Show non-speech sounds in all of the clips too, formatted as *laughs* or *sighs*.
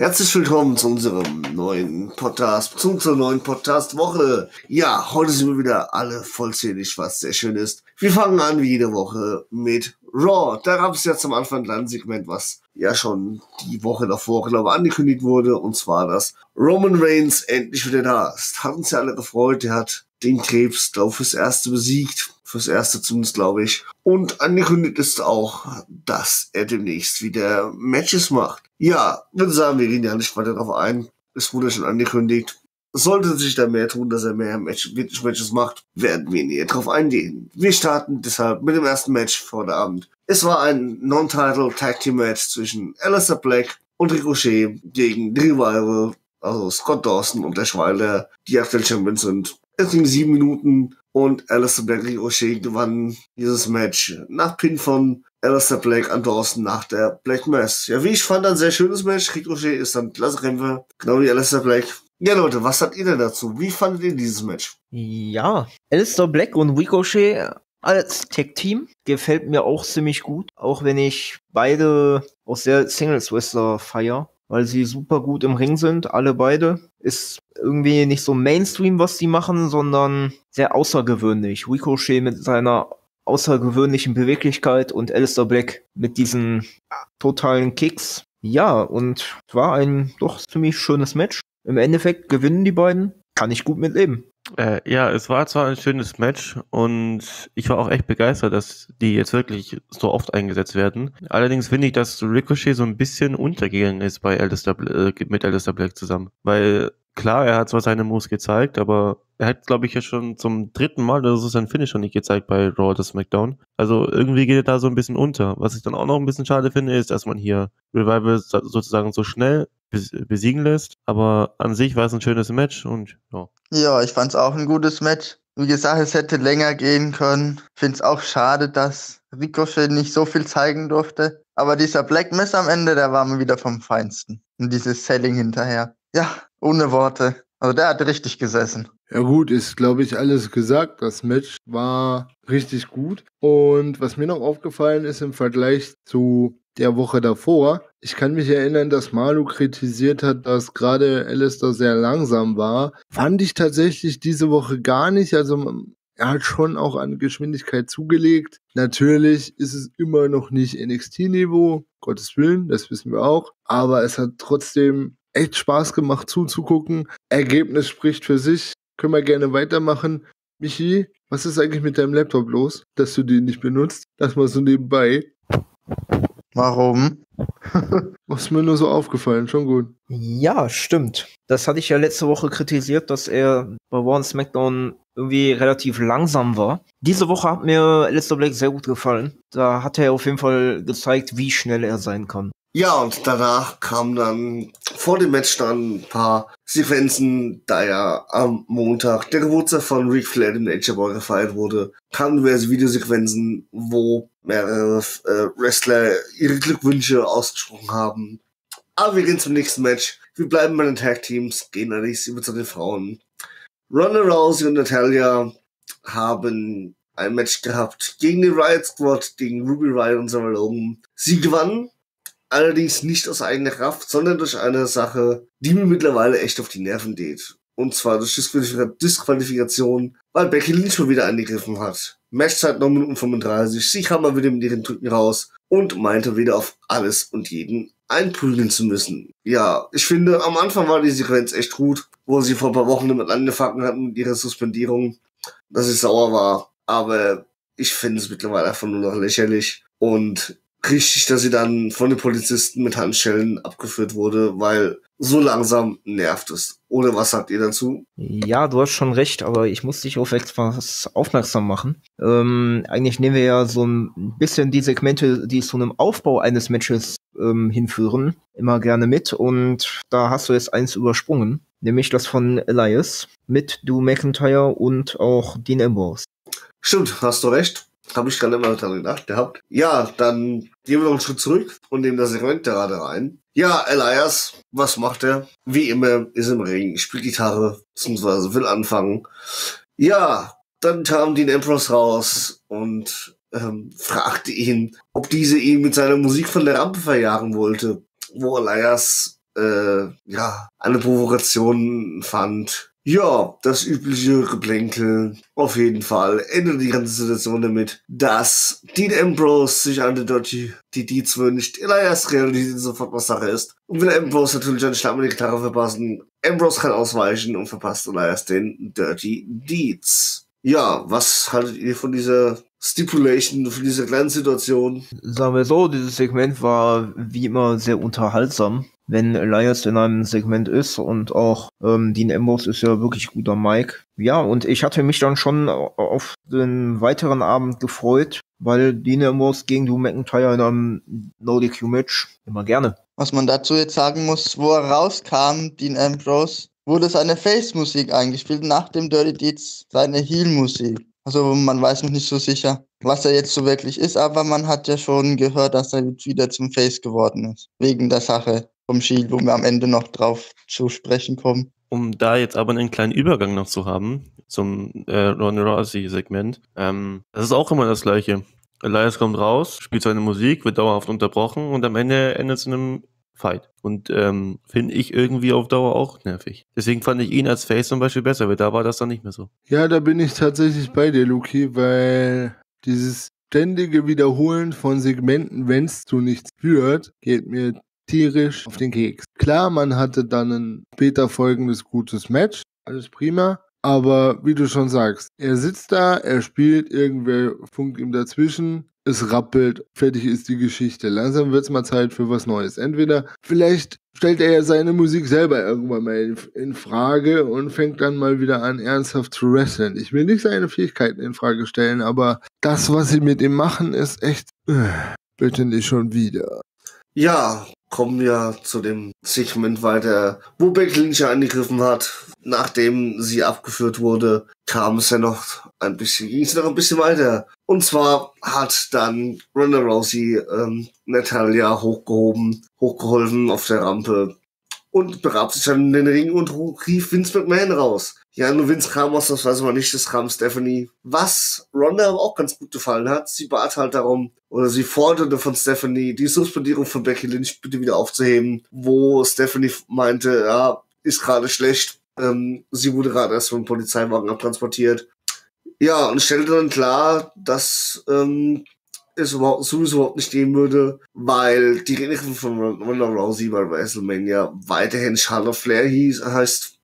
Herzlich willkommen zu unserem neuen Podcast, zu unserer neuen Podcast-Woche. Ja, heute sind wir wieder alle vollzählig, was sehr schön ist. Wir fangen an wie jede Woche mit Raw. Da gab es ja zum Anfang ein Segment, was ja schon die Woche davor, glaube ich, angekündigt wurde. Und zwar, dass Roman Reigns endlich wieder da ist. Hat uns ja alle gefreut. Er hat den Krebs, glaube fürs Erste besiegt. Fürs Erste zumindest, glaube ich. Und angekündigt ist auch, dass er demnächst wieder Matches macht. Ja, würde sagen, wir gehen ja nicht weiter darauf ein. Es wurde schon angekündigt. Sollte sich da mehr tun, dass er mehr Match, Matches macht, werden wir näher drauf eingehen. Wir starten deshalb mit dem ersten Match vor der Abend. Es war ein Non-Title Tag Team Match zwischen Alistair Black und Ricochet gegen The Revival, also Scott Dawson und der Schweiler, die aktuell Champions sind. Es ging sieben Minuten und Alistair Black Ricochet gewann dieses Match nach Pin von Alistair Black an Dawson nach der Black Mass. Ja, wie ich fand, ein sehr schönes Match. Ricochet ist dann klasse Kämpfer, genau wie Alistair Black. Ja, Leute, was habt ihr denn dazu? Wie fandet ihr dieses Match? Ja, Alistair Black und Ricochet als Tech-Team gefällt mir auch ziemlich gut, auch wenn ich beide aus der Singles-Wrestler feier, weil sie super gut im Ring sind, alle beide. Ist irgendwie nicht so Mainstream, was die machen, sondern sehr außergewöhnlich. Ricochet mit seiner außergewöhnlichen Beweglichkeit und Alistair Black mit diesen totalen Kicks. Ja, und war ein doch ziemlich schönes Match. Im Endeffekt gewinnen die beiden. Kann ich gut mitleben. Äh, ja, es war zwar ein schönes Match und ich war auch echt begeistert, dass die jetzt wirklich so oft eingesetzt werden. Allerdings finde ich, dass Ricochet so ein bisschen untergegangen ist bei Alistair, äh, mit Alistair Black zusammen. Weil klar, er hat zwar seine Moves gezeigt, aber er hat, glaube ich, ja schon zum dritten Mal oder so sein Finisher nicht gezeigt bei Raw oder SmackDown. Also irgendwie geht er da so ein bisschen unter. Was ich dann auch noch ein bisschen schade finde, ist, dass man hier Revival sozusagen so schnell besiegen lässt. Aber an sich war es ein schönes Match und ja. Ja, ich fand es auch ein gutes Match. Wie gesagt, es hätte länger gehen können. Finde es auch schade, dass Ricochet nicht so viel zeigen durfte. Aber dieser Black Mess am Ende, der war mir wieder vom Feinsten. Und dieses Selling hinterher. Ja, ohne Worte. Also der hat richtig gesessen. Ja gut, ist glaube ich alles gesagt. Das Match war richtig gut. Und was mir noch aufgefallen ist im Vergleich zu der Woche davor, ich kann mich erinnern, dass Malu kritisiert hat, dass gerade Alistair sehr langsam war. Fand ich tatsächlich diese Woche gar nicht. Also er hat schon auch an Geschwindigkeit zugelegt. Natürlich ist es immer noch nicht NXT-Niveau, Gottes Willen, das wissen wir auch. Aber es hat trotzdem echt Spaß gemacht zuzugucken. Ergebnis spricht für sich. Können wir gerne weitermachen. Michi, was ist eigentlich mit deinem Laptop los, dass du den nicht benutzt? Das mal so nebenbei. Warum? *laughs* Was mir nur so aufgefallen, schon gut. Ja, stimmt. Das hatte ich ja letzte Woche kritisiert, dass er bei One SmackDown irgendwie relativ langsam war. Diese Woche hat mir Alistair Black sehr gut gefallen. Da hat er auf jeden Fall gezeigt, wie schnell er sein kann. Ja, und danach kam dann vor dem Match dann ein paar Sequenzen, da ja am Montag der Geburtstag von Ric Flair, dem Nature Boy, gefeiert wurde, kamen diverse Videosequenzen, wo mehrere äh, Wrestler ihre Glückwünsche ausgesprochen haben. Aber wir gehen zum nächsten Match. Wir bleiben bei den Tag Teams, gehen allerdings über zu den Frauen. Ronda Rousey und Natalia haben ein Match gehabt gegen den Riot Squad, gegen Ruby Riot und Sarah Logan. Sie gewannen Allerdings nicht aus eigener Kraft, sondern durch eine Sache, die mir mittlerweile echt auf die Nerven geht. Und zwar durch Disqualifikation, weil Becky Lynch schon wieder angegriffen hat. Matchzeit 9 Minuten 35, sie kam mal wieder mit ihren Drücken raus und meinte wieder auf alles und jeden einprügeln zu müssen. Ja, ich finde, am Anfang war die Sequenz echt gut, wo sie vor ein paar Wochen damit angefangen hatten mit ihrer Suspendierung, dass ich sauer war. Aber ich finde es mittlerweile einfach nur noch lächerlich. Und richtig, dass sie dann von den Polizisten mit Handschellen abgeführt wurde, weil so langsam nervt es. Oder was sagt ihr dazu? Ja, du hast schon recht, aber ich muss dich auf etwas aufmerksam machen. Ähm, eigentlich nehmen wir ja so ein bisschen die Segmente, die zu einem Aufbau eines Matches ähm, hinführen, immer gerne mit. Und da hast du jetzt eins übersprungen, nämlich das von Elias mit Du McIntyre und auch Dean Ambrose. Stimmt, hast du recht. Habe ich gerade immer daran gedacht gehabt. Ja, dann gehen wir noch einen Schritt zurück und nehmen das Segment gerade rein. Ja, Elias, was macht er? Wie immer ist im Ring, spielt Gitarre, beziehungsweise will anfangen. Ja, dann kam Dean Ambrose raus und ähm, fragte ihn, ob diese ihn mit seiner Musik von der Rampe verjagen wollte. Wo Elias äh, ja, eine Provokation fand. Ja, das übliche Geplänkel. Auf jeden Fall endet die ganze Situation damit, dass Dean Ambrose sich an die Dirty die Deeds wünscht. Elias realisiert sofort, was Sache ist. Und will Ambrose natürlich einen Schlag mit der Gitarre verpassen. Ambrose kann ausweichen und verpasst Elias den Dirty Deeds. Ja, was haltet ihr von dieser Stipulation, von dieser kleinen Situation? Sagen wir so, dieses Segment war wie immer sehr unterhaltsam. Wenn Elias in einem Segment ist und auch ähm, Dean Ambrose ist ja wirklich guter Mike. Ja, und ich hatte mich dann schon auf den weiteren Abend gefreut, weil Dean Ambrose gegen Drew McIntyre in einem No-DQ-Match immer gerne. Was man dazu jetzt sagen muss, wo er rauskam, Dean Ambrose, wurde seine Face-Musik eingespielt, nach dem Dirty Deeds seine Heel-Musik. Also man weiß noch nicht so sicher, was er jetzt so wirklich ist, aber man hat ja schon gehört, dass er wieder zum Face geworden ist. Wegen der Sache vom Shield, wo wir am Ende noch drauf zu sprechen kommen. Um da jetzt aber einen kleinen Übergang noch zu haben zum äh, Ronda Rousey-Segment, ähm, das ist auch immer das Gleiche. Elias kommt raus, spielt seine Musik, wird dauerhaft unterbrochen und am Ende endet es in einem Fight. Und ähm, finde ich irgendwie auf Dauer auch nervig. Deswegen fand ich ihn als Face zum Beispiel besser, weil da war das dann nicht mehr so. Ja, da bin ich tatsächlich bei dir, Luki, weil dieses ständige Wiederholen von Segmenten, wenn es zu nichts führt, geht mir tierisch auf den Keks. Klar, man hatte dann ein später folgendes gutes Match, alles prima. Aber wie du schon sagst, er sitzt da, er spielt, irgendwer funkt ihm dazwischen, es rappelt, fertig ist die Geschichte. Langsam wird es mal Zeit für was Neues. Entweder vielleicht stellt er ja seine Musik selber irgendwann mal in, Frage und fängt dann mal wieder an, ernsthaft zu wresteln. Ich will nicht seine Fähigkeiten in Frage stellen, aber das, was sie mit ihm machen, ist echt. Äh, bitte nicht schon wieder. Ja, kommen wir zu dem Segment weiter, wo Becky Lynch angegriffen hat. Nachdem sie abgeführt wurde, kam es ja noch ein bisschen, ging es noch ein bisschen weiter. Und zwar hat dann Ronda Rousey ähm, Natalia hochgehoben, hochgeholfen auf der Rampe und begab sich dann in den Ring und rief Vince McMahon raus. Ja, nur Vince kam aus, das weiß man nicht, das kam Stephanie. Was Ronda aber auch ganz gut gefallen hat, sie bat halt darum, oder sie forderte von Stephanie, die Suspendierung von Becky Lynch bitte wieder aufzuheben, wo Stephanie meinte, ja, ist gerade schlecht, ähm, sie wurde gerade erst vom Polizeiwagen abtransportiert. Ja, und stellte dann klar, dass ähm, es überhaupt, sowieso überhaupt nicht gehen würde, weil die Gegnerin von Ronda Rousey bei WrestleMania weiterhin Charlotte Flair hieß, heißt,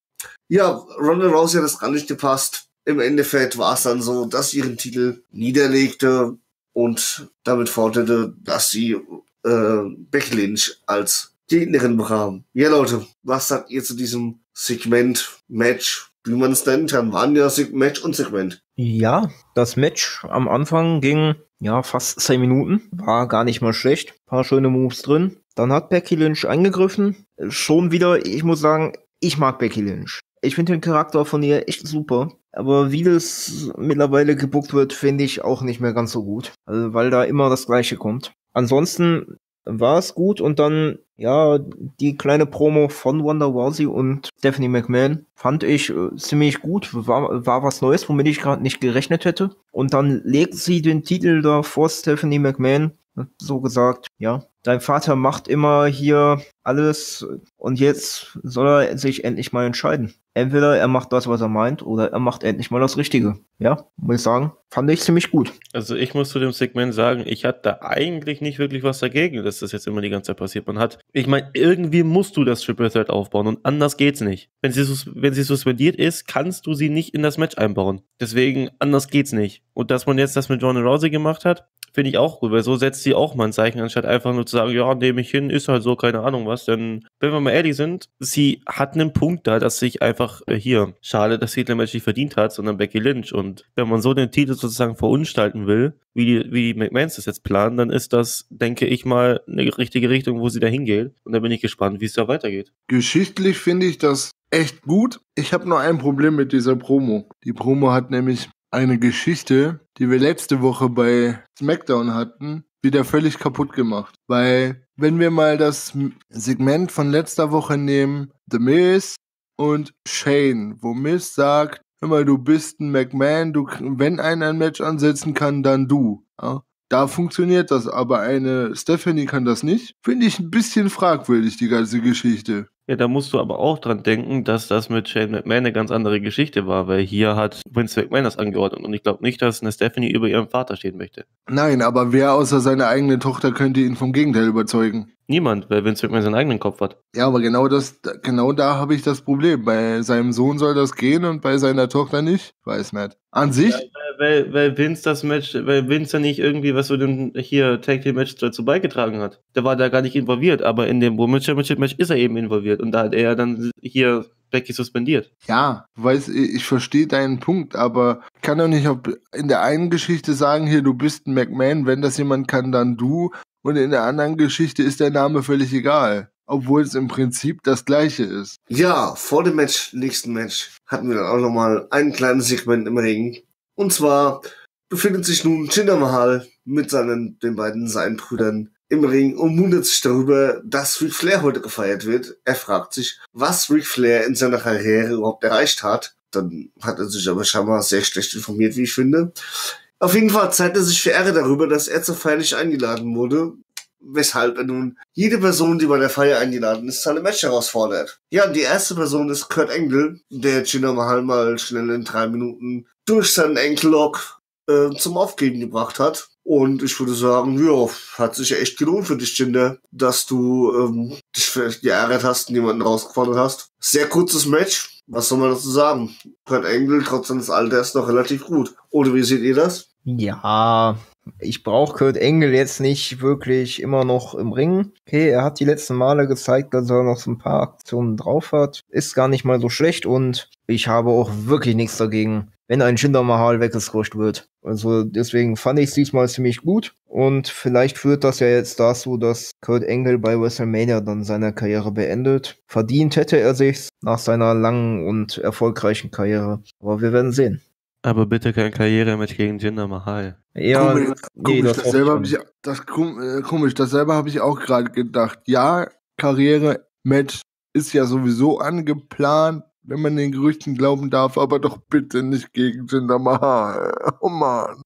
ja, Ronda Rousey hat das gar nicht gepasst. Im Endeffekt war es dann so, dass sie ihren Titel niederlegte und damit forderte, dass sie äh, Becky Lynch als Gegnerin bekam. Ja, Leute, was sagt ihr zu diesem Segment, Match, wie man es kann? Waren ja Match und Segment. Ja, das Match am Anfang ging ja fast zehn Minuten, war gar nicht mal schlecht, paar schöne Moves drin. Dann hat Becky Lynch eingegriffen. Schon wieder, ich muss sagen, ich mag Becky Lynch. Ich finde den Charakter von ihr echt super. Aber wie das mittlerweile gebuckt wird, finde ich auch nicht mehr ganz so gut. Also, weil da immer das Gleiche kommt. Ansonsten war es gut und dann, ja, die kleine Promo von Wanda Rousey und Stephanie McMahon fand ich äh, ziemlich gut. War, war was Neues, womit ich gerade nicht gerechnet hätte. Und dann legt sie den Titel da vor Stephanie McMahon so gesagt, ja, dein Vater macht immer hier alles und jetzt soll er sich endlich mal entscheiden. Entweder er macht das, was er meint, oder er macht endlich mal das Richtige. Ja, muss ich sagen, fand ich ziemlich gut. Also ich muss zu dem Segment sagen, ich hatte da eigentlich nicht wirklich was dagegen, dass das jetzt immer die ganze Zeit passiert. Man hat, ich meine, irgendwie musst du das Triple Threat aufbauen und anders geht's nicht. Wenn sie, wenn sie suspendiert ist, kannst du sie nicht in das Match einbauen. Deswegen, anders geht's nicht. Und dass man jetzt das mit John Rousey gemacht hat, Finde ich auch gut, weil so setzt sie auch mal ein Zeichen, anstatt einfach nur zu sagen, ja, nehme ich hin, ist halt so, keine Ahnung was. Denn, wenn wir mal ehrlich sind, sie hat einen Punkt da, dass sich einfach äh, hier, schade, dass Titelmatch nicht verdient hat, sondern Becky Lynch. Und wenn man so den Titel sozusagen verunstalten will, wie die, wie die McMahons das jetzt planen, dann ist das, denke ich mal, eine richtige Richtung, wo sie da hingeht. Und da bin ich gespannt, wie es da weitergeht. Geschichtlich finde ich das echt gut. Ich habe nur ein Problem mit dieser Promo. Die Promo hat nämlich eine Geschichte, die wir letzte Woche bei SmackDown hatten, wieder völlig kaputt gemacht. Weil, wenn wir mal das Segment von letzter Woche nehmen, The Miz und Shane, wo Miz sagt, mal, du bist ein McMahon, du, wenn einer ein Match ansetzen kann, dann du. Ja? Da funktioniert das, aber eine Stephanie kann das nicht. Finde ich ein bisschen fragwürdig, die ganze Geschichte. Ja, da musst du aber auch dran denken, dass das mit Shane McMahon eine ganz andere Geschichte war, weil hier hat Vince McMahon das angeordnet und ich glaube nicht, dass eine Stephanie über ihrem Vater stehen möchte. Nein, aber wer außer seine eigene Tochter könnte ihn vom Gegenteil überzeugen? Niemand, weil Vince McMahon seinen eigenen Kopf hat. Ja, aber genau das, genau da habe ich das Problem. Bei seinem Sohn soll das gehen und bei seiner Tochter nicht. Weiß nicht. An sich, Weil, weil Vince das Match, weil Vince ja nicht irgendwie was so dem hier Tag Team Match dazu beigetragen hat. Der war da gar nicht involviert, aber in dem Women's Championship Match ist er eben involviert und da hat er dann hier Becky suspendiert. ja, weiß, ich verstehe deinen Punkt, aber ich kann doch nicht in der einen Geschichte sagen, hier, du bist ein McMahon, wenn das jemand kann, dann du. Und in der anderen Geschichte ist der Name völlig egal. Obwohl es im Prinzip das gleiche ist. Ja, vor dem Match, nächsten Match, hatten wir dann auch nochmal ein kleines Segment im Ring. Und zwar befindet sich nun Jinder Mahal mit seinen, den beiden seinen Brüdern im Ring und wundert sich darüber, dass Ric Flair heute gefeiert wird. Er fragt sich, was Ric Flair in seiner Karriere überhaupt erreicht hat. Dann hat er sich aber scheinbar sehr schlecht informiert, wie ich finde. Auf jeden Fall zeigt er sich verärgert darüber, dass er zur Feier nicht eingeladen wurde, weshalb er nun jede Person, die bei der Feier eingeladen ist, seine Match herausfordert. Ja, die erste Person ist Kurt Angle, der Jinder Mahal mal schnell in drei Minuten durch seinen Ankle-Lock äh, zum Aufgeben gebracht hat. Und ich würde sagen, ja, hat sich ja echt gelohnt für dich, Jinder, dass du ähm, dich vielleicht geärgert hast und jemanden rausgefordert hast. Sehr kurzes Match. Was soll man dazu sagen? Kurt Angle, trotz seines Alters, noch relativ gut. Oder wie seht ihr das? Ja, ich brauche Kurt Engel jetzt nicht wirklich immer noch im Ring. Okay, er hat die letzten Male gezeigt, dass er noch so ein paar Aktionen drauf hat. Ist gar nicht mal so schlecht und ich habe auch wirklich nichts dagegen, wenn ein Jinder Mahal weggesquasht wird. Also deswegen fand ich es diesmal ziemlich gut und vielleicht führt das ja jetzt dazu, dass Kurt Engel bei WrestleMania dann seine Karriere beendet. Verdient hätte er sich's nach seiner langen und erfolgreichen Karriere. Aber wir werden sehen. Aber bitte kein Karrierematch gegen Jinder Mahal. Ja, komisch, nee, komisch, das habe ich, das, kom- äh, komisch, dasselbe habe ich auch gerade gedacht. Ja, Karriere-Match ist ja sowieso angeplant, wenn man den Gerüchten glauben darf, aber doch bitte nicht gegen Jinder Mahal. *laughs* Oh man.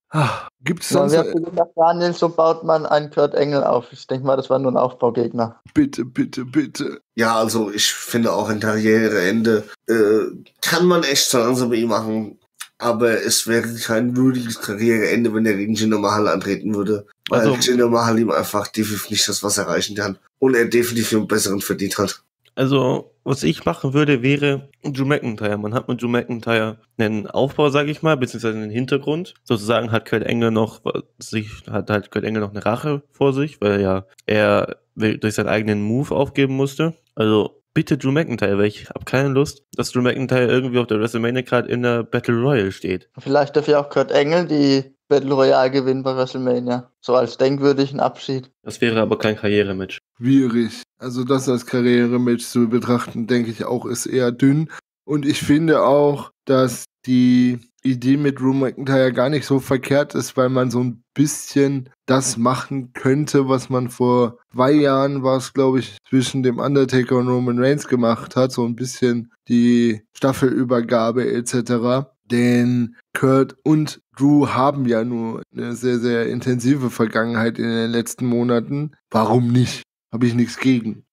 Gibt es Ja, sonst, wie hast du gesagt, Daniel, so baut man einen Kurt Engel auf. Ich denke mal, das war nur ein Aufbaugegner. bitte, bitte, bitte. Ja, also ich finde auch ein Karriereende äh, kann man echt so langsam bei ihm machen. Aber es wäre kein würdiges Karriereende, wenn er gegen Jinder Mahal antreten würde. Weil Also- Jinder Mahal ihm einfach definitiv nicht das was erreichen kann. Und er definitiv einen besseren verdient hat. Also, was ich machen würde, wäre Drew McIntyre. Man hat mit Drew McIntyre einen Aufbau, sage ich mal, beziehungsweise einen Hintergrund. Sozusagen hat Kurt Engel noch sich, hat halt Kurt Engel noch eine Rache vor sich, weil ja er durch seinen eigenen Move aufgeben musste. Also bitte Drew McIntyre, weil ich habe keine Lust, dass Drew McIntyre irgendwie auf der WrestleMania Card in der Battle Royale steht. Vielleicht darf ja auch Kurt Engel die Battle Royale gewinnen bei WrestleMania. So als denkwürdigen Abschied. Das wäre aber kein Karrierematch. Schwierig. Also das als Karrierematch zu betrachten, denke ich auch, ist eher dünn. Und ich finde auch, dass die Idee mit Drew McIntyre gar nicht so verkehrt ist, weil man so ein bisschen das machen könnte, was man vor zwei Jahren war es, glaube ich, zwischen dem Undertaker und Roman Reigns gemacht hat. So ein bisschen die Staffelübergabe etc. Denn Kurt und Drew haben ja nur eine sehr, sehr intensive Vergangenheit in den letzten Monaten. Warum nicht? Habe ich nichts gegen.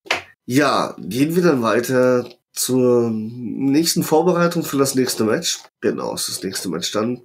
Ja, gehen wir dann weiter zur nächsten Vorbereitung für das nächste Match. Genau, ist das nächste Match dann.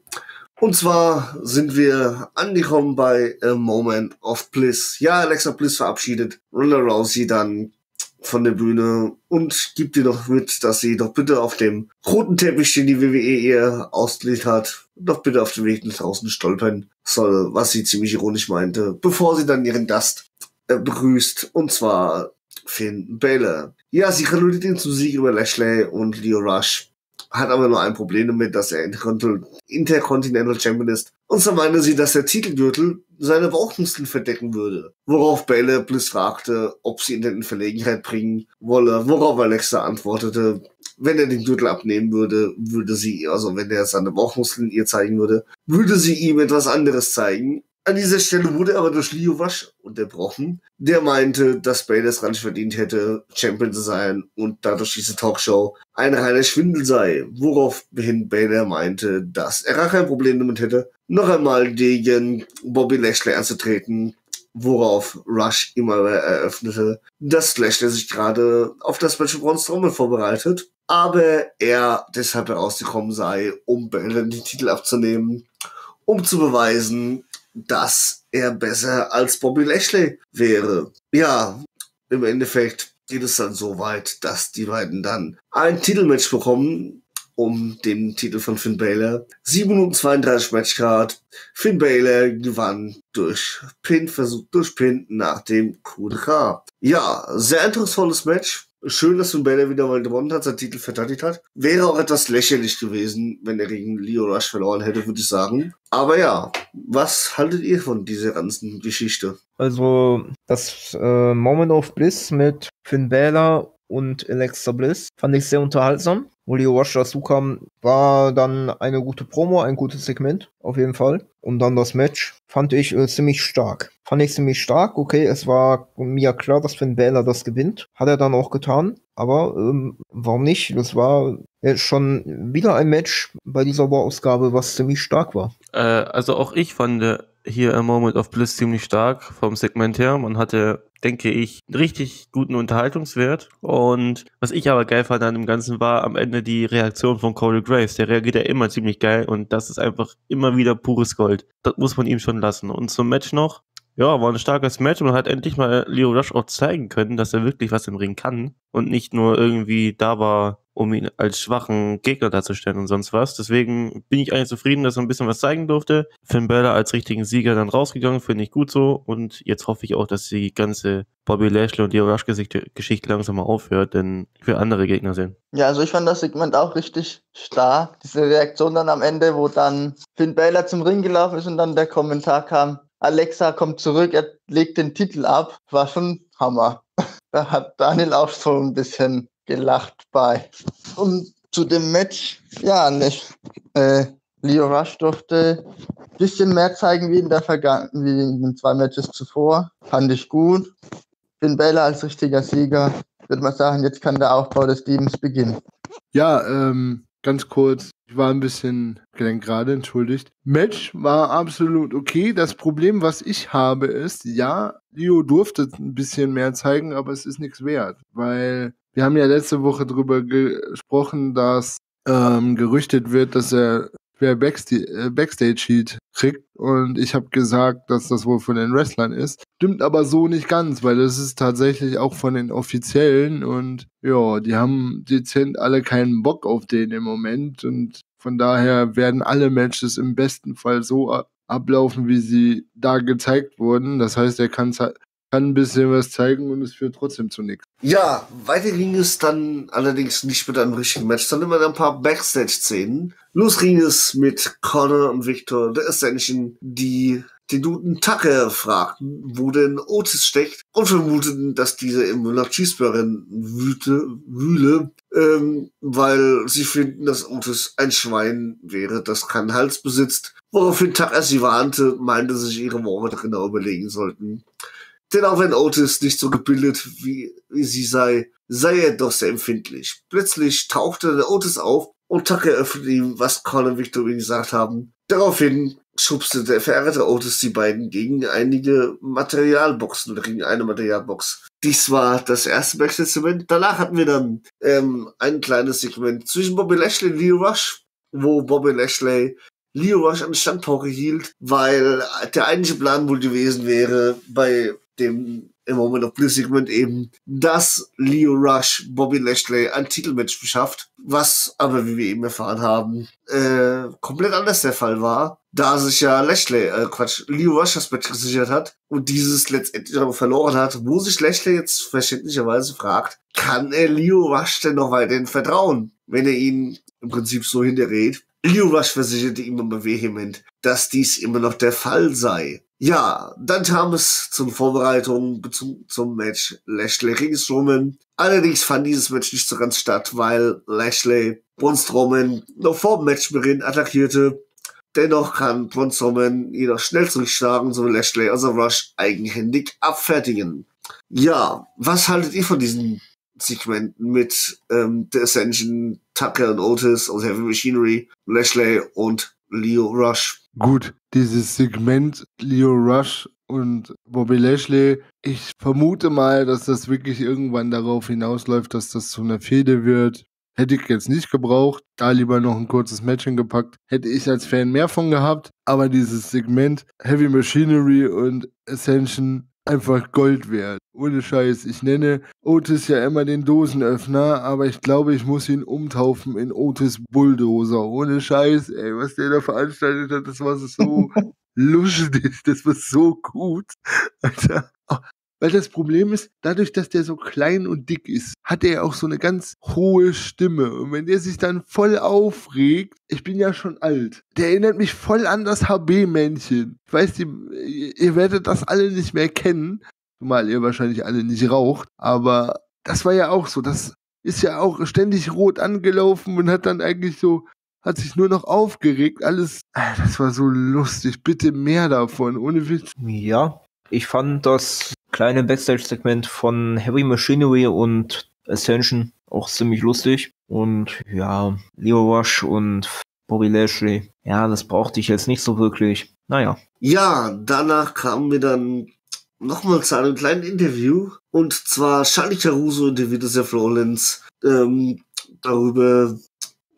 Und zwar sind wir angekommen bei A Moment of Bliss. Ja, Alexa Bliss verabschiedet Ronda Rousey dann von der Bühne und gibt ihr doch mit, dass sie doch bitte auf dem roten Teppich, den die WWE ihr ausgelegt hat, doch bitte auf dem Weg nach draußen stolpern soll, was sie ziemlich ironisch meinte, bevor sie dann ihren Gast äh, begrüßt, und zwar Finn Balor. Ja, sie ihn zum Sieg über Lashley und Leo Rush, hat aber nur ein Problem damit, dass er Intercontinental Champion ist. Und so meinte sie, dass der Titelgürtel seine Bauchmuskeln verdecken würde. Worauf Balor Bliss fragte, ob sie ihn denn in Verlegenheit bringen wolle, worauf Alexa antwortete, wenn er den Gürtel abnehmen würde, würde sie, also wenn er seine Bauchmuskeln ihr zeigen würde, würde sie ihm etwas anderes zeigen. An dieser Stelle wurde aber durch Leo Wasch unterbrochen. Der meinte, dass Baylor es gar nicht verdient hätte, Champion zu sein und dadurch diese Talkshow ein reiner Schwindel sei. Woraufhin Baylor meinte, dass er gar kein Problem damit hätte, noch einmal gegen Bobby Lashley anzutreten, worauf Rush immer eröffnete, dass Lashley sich gerade auf das Match Braun Strowman vorbereitet, aber er deshalb herausgekommen sei, um Baylor den Titel abzunehmen, um zu beweisen, dass er besser als Bobby Lashley wäre. Ja, im Endeffekt geht es dann so weit, dass die beiden dann ein Titelmatch bekommen um den Titel von Finn Balor. 7 Minuten 32 Matchcard. Finn Balor gewann durch Pin, versucht durch Pin nach dem Coup de Ja, sehr interessantes Match. Schön, dass Finn Balor wieder mal gewonnen hat, seinen Titel verteidigt hat. Wäre auch etwas lächerlich gewesen, wenn er gegen Leo Rush verloren hätte, würde ich sagen. Aber ja, was haltet ihr von dieser ganzen Geschichte? Also, das äh, Moment of Bliss mit Finn Balor und Alexa Bliss fand ich sehr unterhaltsam. Wo Leo Rush dazu kam, war dann eine gute Promo, ein gutes Segment, auf jeden Fall. Und dann das Match fand ich äh, ziemlich stark. Fand ich ziemlich stark. Okay, es war mir klar, dass Finn Balor das gewinnt. Hat er dann auch getan. Aber ähm, warum nicht? Das war äh, schon wieder ein Match bei dieser War-Ausgabe, was ziemlich stark war. Äh, also auch ich fand hier A Moment of Bliss ziemlich stark vom Segment her. Man hatte, denke ich, richtig guten Unterhaltungswert. Und was ich aber geil fand an dem Ganzen war am Ende die Reaktion von Corey Graves. Der reagiert ja immer ziemlich geil und das ist einfach immer wieder pures Gold. Das muss man ihm schon lassen. Und zum Match noch. Ja, war ein starkes Match und hat endlich mal Leo Rush auch zeigen können, dass er wirklich was im Ring kann und nicht nur irgendwie da war, um ihn als schwachen Gegner darzustellen und sonst was. Deswegen bin ich eigentlich zufrieden, dass er ein bisschen was zeigen durfte. Finn Balor als richtigen Sieger dann rausgegangen, finde ich gut so. Und jetzt hoffe ich auch, dass die ganze Bobby Lashley und die Rush-Geschichte langsam mal aufhört, denn für andere Gegner sehen. Ja, also ich fand das Segment auch richtig stark. Diese Reaktion dann am Ende, wo dann Finn Balor zum Ring gelaufen ist und dann der Kommentar kam, Alexa kommt zurück, er legt den Titel ab, war schon Hammer. *laughs* Da hat Daniel auch so ein bisschen gelacht bei. Und zu dem Match, ja, nicht. Äh, Leo Rush durfte ein bisschen mehr zeigen wie in der Vergangenheit, wie in den zwei Matches zuvor. Fand ich gut. Finn Balor als richtiger Sieger. Würde man sagen, jetzt kann der Aufbau des Teams beginnen. Ja, ähm, ganz kurz. Ich war ein bisschen gerade, entschuldigt. Match war absolut okay. Das Problem, was ich habe, ist, ja, Leo durfte ein bisschen mehr zeigen, aber es ist nichts wert, weil wir haben ja letzte Woche darüber gesprochen, dass ähm, gerüchtet wird, dass er wer Backstage, äh, Backstage Heat kriegt und ich habe gesagt, dass das wohl von den Wrestlern ist. Stimmt aber so nicht ganz, weil das ist tatsächlich auch von den Offiziellen und ja, die haben dezent alle keinen Bock auf den im Moment und von daher werden alle Matches im besten Fall so ablaufen, wie sie da gezeigt wurden. Das heißt, er kann kann ein bisschen was zeigen und es führt trotzdem zu nichts. Ja, weiter ging es dann allerdings nicht mit einem richtigen Match, sondern mit ein paar Backstage-Szenen. Los ging es mit Connor und Victor, der Ascension, die den Duden Tucker fragten, wo denn Otis steckt und vermuteten, dass dieser im Müller Cheeseburger wüte, wühle, ähm, weil sie finden, dass Otis ein Schwein wäre, das keinen Hals besitzt. Woraufhin Tucker sie warnte, meinte sich ihre Worte genau überlegen sollten. Denn auch wenn Otis nicht so gebildet wie, wie sie sei, sei er doch sehr empfindlich. Plötzlich tauchte der Otis auf und Tucker öffnete ihm, was Colin und Victory gesagt haben. Daraufhin schubste der verehrte Otis die beiden gegen einige Materialboxen oder gegen eine Materialbox. Dies war das erste Backstage-Segment. Danach hatten wir dann ähm, ein kleines Segment zwischen Bobby Lashley und Leo Rush, wo Bobby Lashley Leo Rush an Standpauke hielt, weil der eigentliche Plan wohl gewesen wäre, bei dem im Moment of Bliss Segment eben, dass Leo Rush Bobby Lashley ein Titelmatch beschafft, was aber, wie wir eben erfahren haben, äh, komplett anders der Fall war, da sich ja Lashley, äh, Quatsch, Leo Rush das Match gesichert hat und dieses letztendlich aber verloren hat, wo sich Lashley jetzt verständlicherweise fragt, kann er Leo Rush denn noch weiterhin vertrauen, wenn er ihn im Prinzip so hinterrät? Leo Rush versicherte ihm aber vehement, dass dies immer noch der Fall sei. Ja, dann kam es zur Vorbereitung zum, zum Match Lashley gegen. Allerdings fand dieses Match nicht so ganz statt, weil Lashley Braun noch vor dem Matchbeginn attackierte Dennoch kann Braun jedoch schnell zurückschlagen, so wie Lashley also Rush eigenhändig abfertigen. Ja, was haltet ihr von diesen Segmenten mit ähm, The Ascension, Tucker und Otis aus Heavy Machinery, Lashley und Leo Rush? Gut, dieses Segment Leo Rush und Bobby Lashley, ich vermute mal, dass das wirklich irgendwann darauf hinausläuft, dass das zu einer Fehde wird. Hätte ich jetzt nicht gebraucht, da lieber noch ein kurzes Matching gepackt. Hätte ich als Fan mehr von gehabt. Aber dieses Segment Heavy Machinery und Ascension einfach Gold wert. Ohne Scheiß. Ich nenne Otis ja immer den Dosenöffner, aber ich glaube, ich muss ihn umtaufen in Otis Bulldozer. Ohne Scheiß, ey, was der da veranstaltet hat, das war so *laughs* lustig, das war so gut. Alter. Weil das Problem ist, dadurch, dass der so klein und dick ist, hat er auch so eine ganz hohe Stimme. Und wenn der sich dann voll aufregt, ich bin ja schon alt, der erinnert mich voll an das HB-Männchen. Ich weiß, die, ihr werdet das alle nicht mehr kennen, zumal ihr wahrscheinlich alle nicht raucht, aber das war ja auch so, das ist ja auch ständig rot angelaufen und hat dann eigentlich so hat sich nur noch aufgeregt. Alles, das war so lustig. Bitte mehr davon, ohne Witz. Ja, ich fand das kleine Backstage-Segment von Heavy Machinery und Ascension auch ziemlich lustig. Und ja, Leo Rush und Bobby Lashley. Ja, das brauchte ich jetzt nicht so wirklich. Naja. Ja, danach kamen wir dann nochmal zu einem kleinen Interview. Und zwar Charlie Caruso und David Seth Rollins ähm, darüber,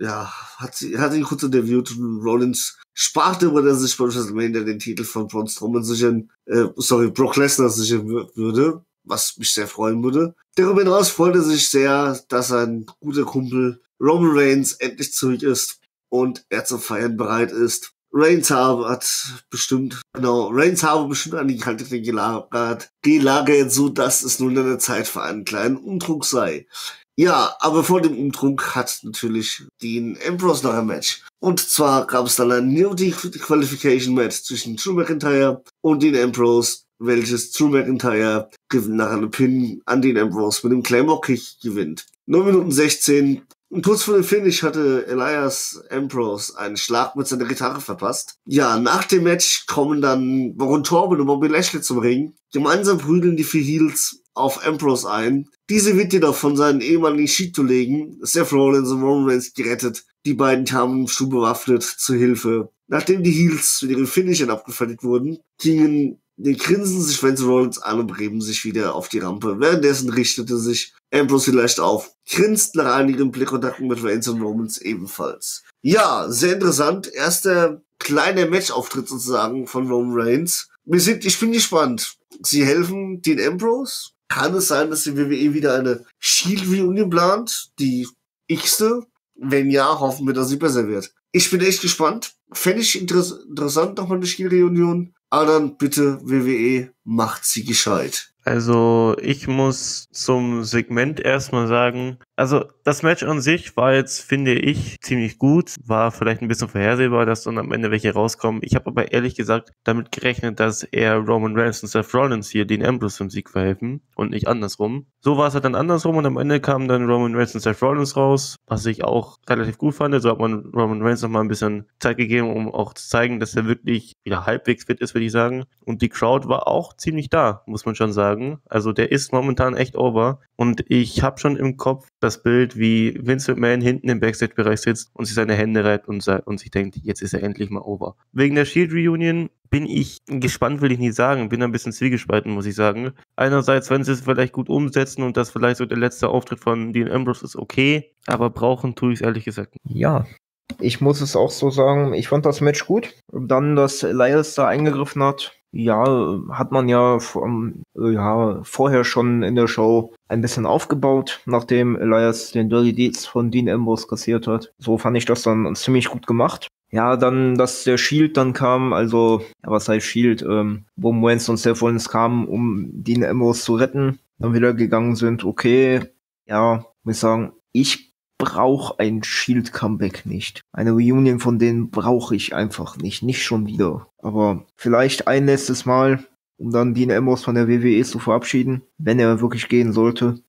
ja, hat sie, hat ihn kurz interviewt und Rollins sprach darüber, dass sich bei WrestleMania den Titel von Braun Strowman sichern, äh, sorry, Brock Lesnar sichern würde, was mich sehr freuen würde. Darüber hinaus freute sich sehr, dass sein guter Kumpel Roman Reigns endlich zurück ist und er zum Feiern bereit ist. Reigns habe, hat bestimmt, genau, Reigns habe bestimmt an die kalte gelagert, gelagert, so dass es nun an der Zeit für einen kleinen Umdruck sei. Ja, aber vor dem Umtrunk hat natürlich Dean Ambrose noch ein Match. Und zwar gab es dann ein New Qualification Match zwischen Drew McIntyre und Dean Ambrose, welches Drew McIntyre nach einem Pin an Dean Ambrose mit dem Claymore Kick gewinnt. 9 Minuten 16. Und kurz vor dem Finish hatte Elias Ambrose einen Schlag mit seiner Gitarre verpasst. Ja, nach dem Match kommen dann Baron Torben und Bobby Lashley zum Ring. Gemeinsam prügeln die vier Heels auf Ambrose ein. Diese wird jedoch von seinen ehemaligen Skitollegen Seth Rollins und Roman Reigns gerettet. Die beiden kamen schon bewaffnet zu Hilfe. Nachdem die Heels mit ihren Finishern abgefertigt wurden, gingen den grinsen sich Vince Rollins an und breben sich wieder auf die Rampe. Währenddessen richtete sich Ambrose vielleicht auf, grinst nach einigen Blickkontakten mit Reigns und Romans ebenfalls. Ja, sehr interessant. Erster kleiner Matchauftritt sozusagen von Roman Reigns. Wir sind, ich bin gespannt. Sie helfen den Ambrose, kann es sein, dass die WWE wieder eine Shield Reunion plant? Die x-te? Wenn ja, hoffen wir, dass sie besser wird. Ich bin echt gespannt. Fände ich interess interessant, nochmal eine Shield Reunion. Aber dann bitte, WWE, macht sie gescheit. Also ich muss zum Segment erstmal sagen, also das Match an sich war jetzt, finde ich, ziemlich gut. War vielleicht ein bisschen vorhersehbar, dass dann am Ende welche rauskommen. Ich habe aber ehrlich gesagt damit gerechnet, dass eher Roman Reigns und Seth Rollins hier den Ambrose zum Sieg verhelfen und nicht andersrum. So war es halt dann andersrum und am Ende kamen dann Roman Reigns und Seth Rollins raus, was ich auch relativ gut fand. So hat man Roman Reigns nochmal ein bisschen Zeit gegeben, um auch zu zeigen, dass er wirklich wieder halbwegs fit ist, würde ich sagen. Und die Crowd war auch ziemlich da, muss man schon sagen. Also der ist momentan echt over. Und ich habe schon im Kopf das Bild, wie Vince McMahon hinten im Backstage-Bereich sitzt und sich seine Hände reibt und, und sich denkt, jetzt ist er endlich mal over. Wegen der Shield Reunion bin ich gespannt, will ich nicht sagen, bin ein bisschen zwiegespalten, muss ich sagen. Einerseits, wenn sie es vielleicht gut umsetzen und das vielleicht so der letzte Auftritt von Dean Ambrose ist, okay, aber brauchen tue ich es ehrlich gesagt. Ja, ich muss es auch so sagen, ich fand das Match gut. Dann, dass Elias da eingegriffen hat, ja, hat man ja, vom, ja vorher schon in der Show ein bisschen aufgebaut, nachdem Elias den Dirty Deeds von Dean Ambrose kassiert hat. So fand ich das dann ziemlich gut gemacht. Ja, dann, dass der Shield dann kam, also, ja, was heißt Shield, ähm, wo Wentz und Seth Rollins kamen, um Dean Ambrose zu retten, dann wieder gegangen sind, okay, ja, muss ich sagen, ich brauche ein Shield Comeback nicht. Eine Reunion von denen brauche ich einfach nicht. Nicht schon wieder. Aber vielleicht ein letztes Mal, um dann Dean Ambrose von der WWE zu verabschieden, wenn er wirklich gehen sollte.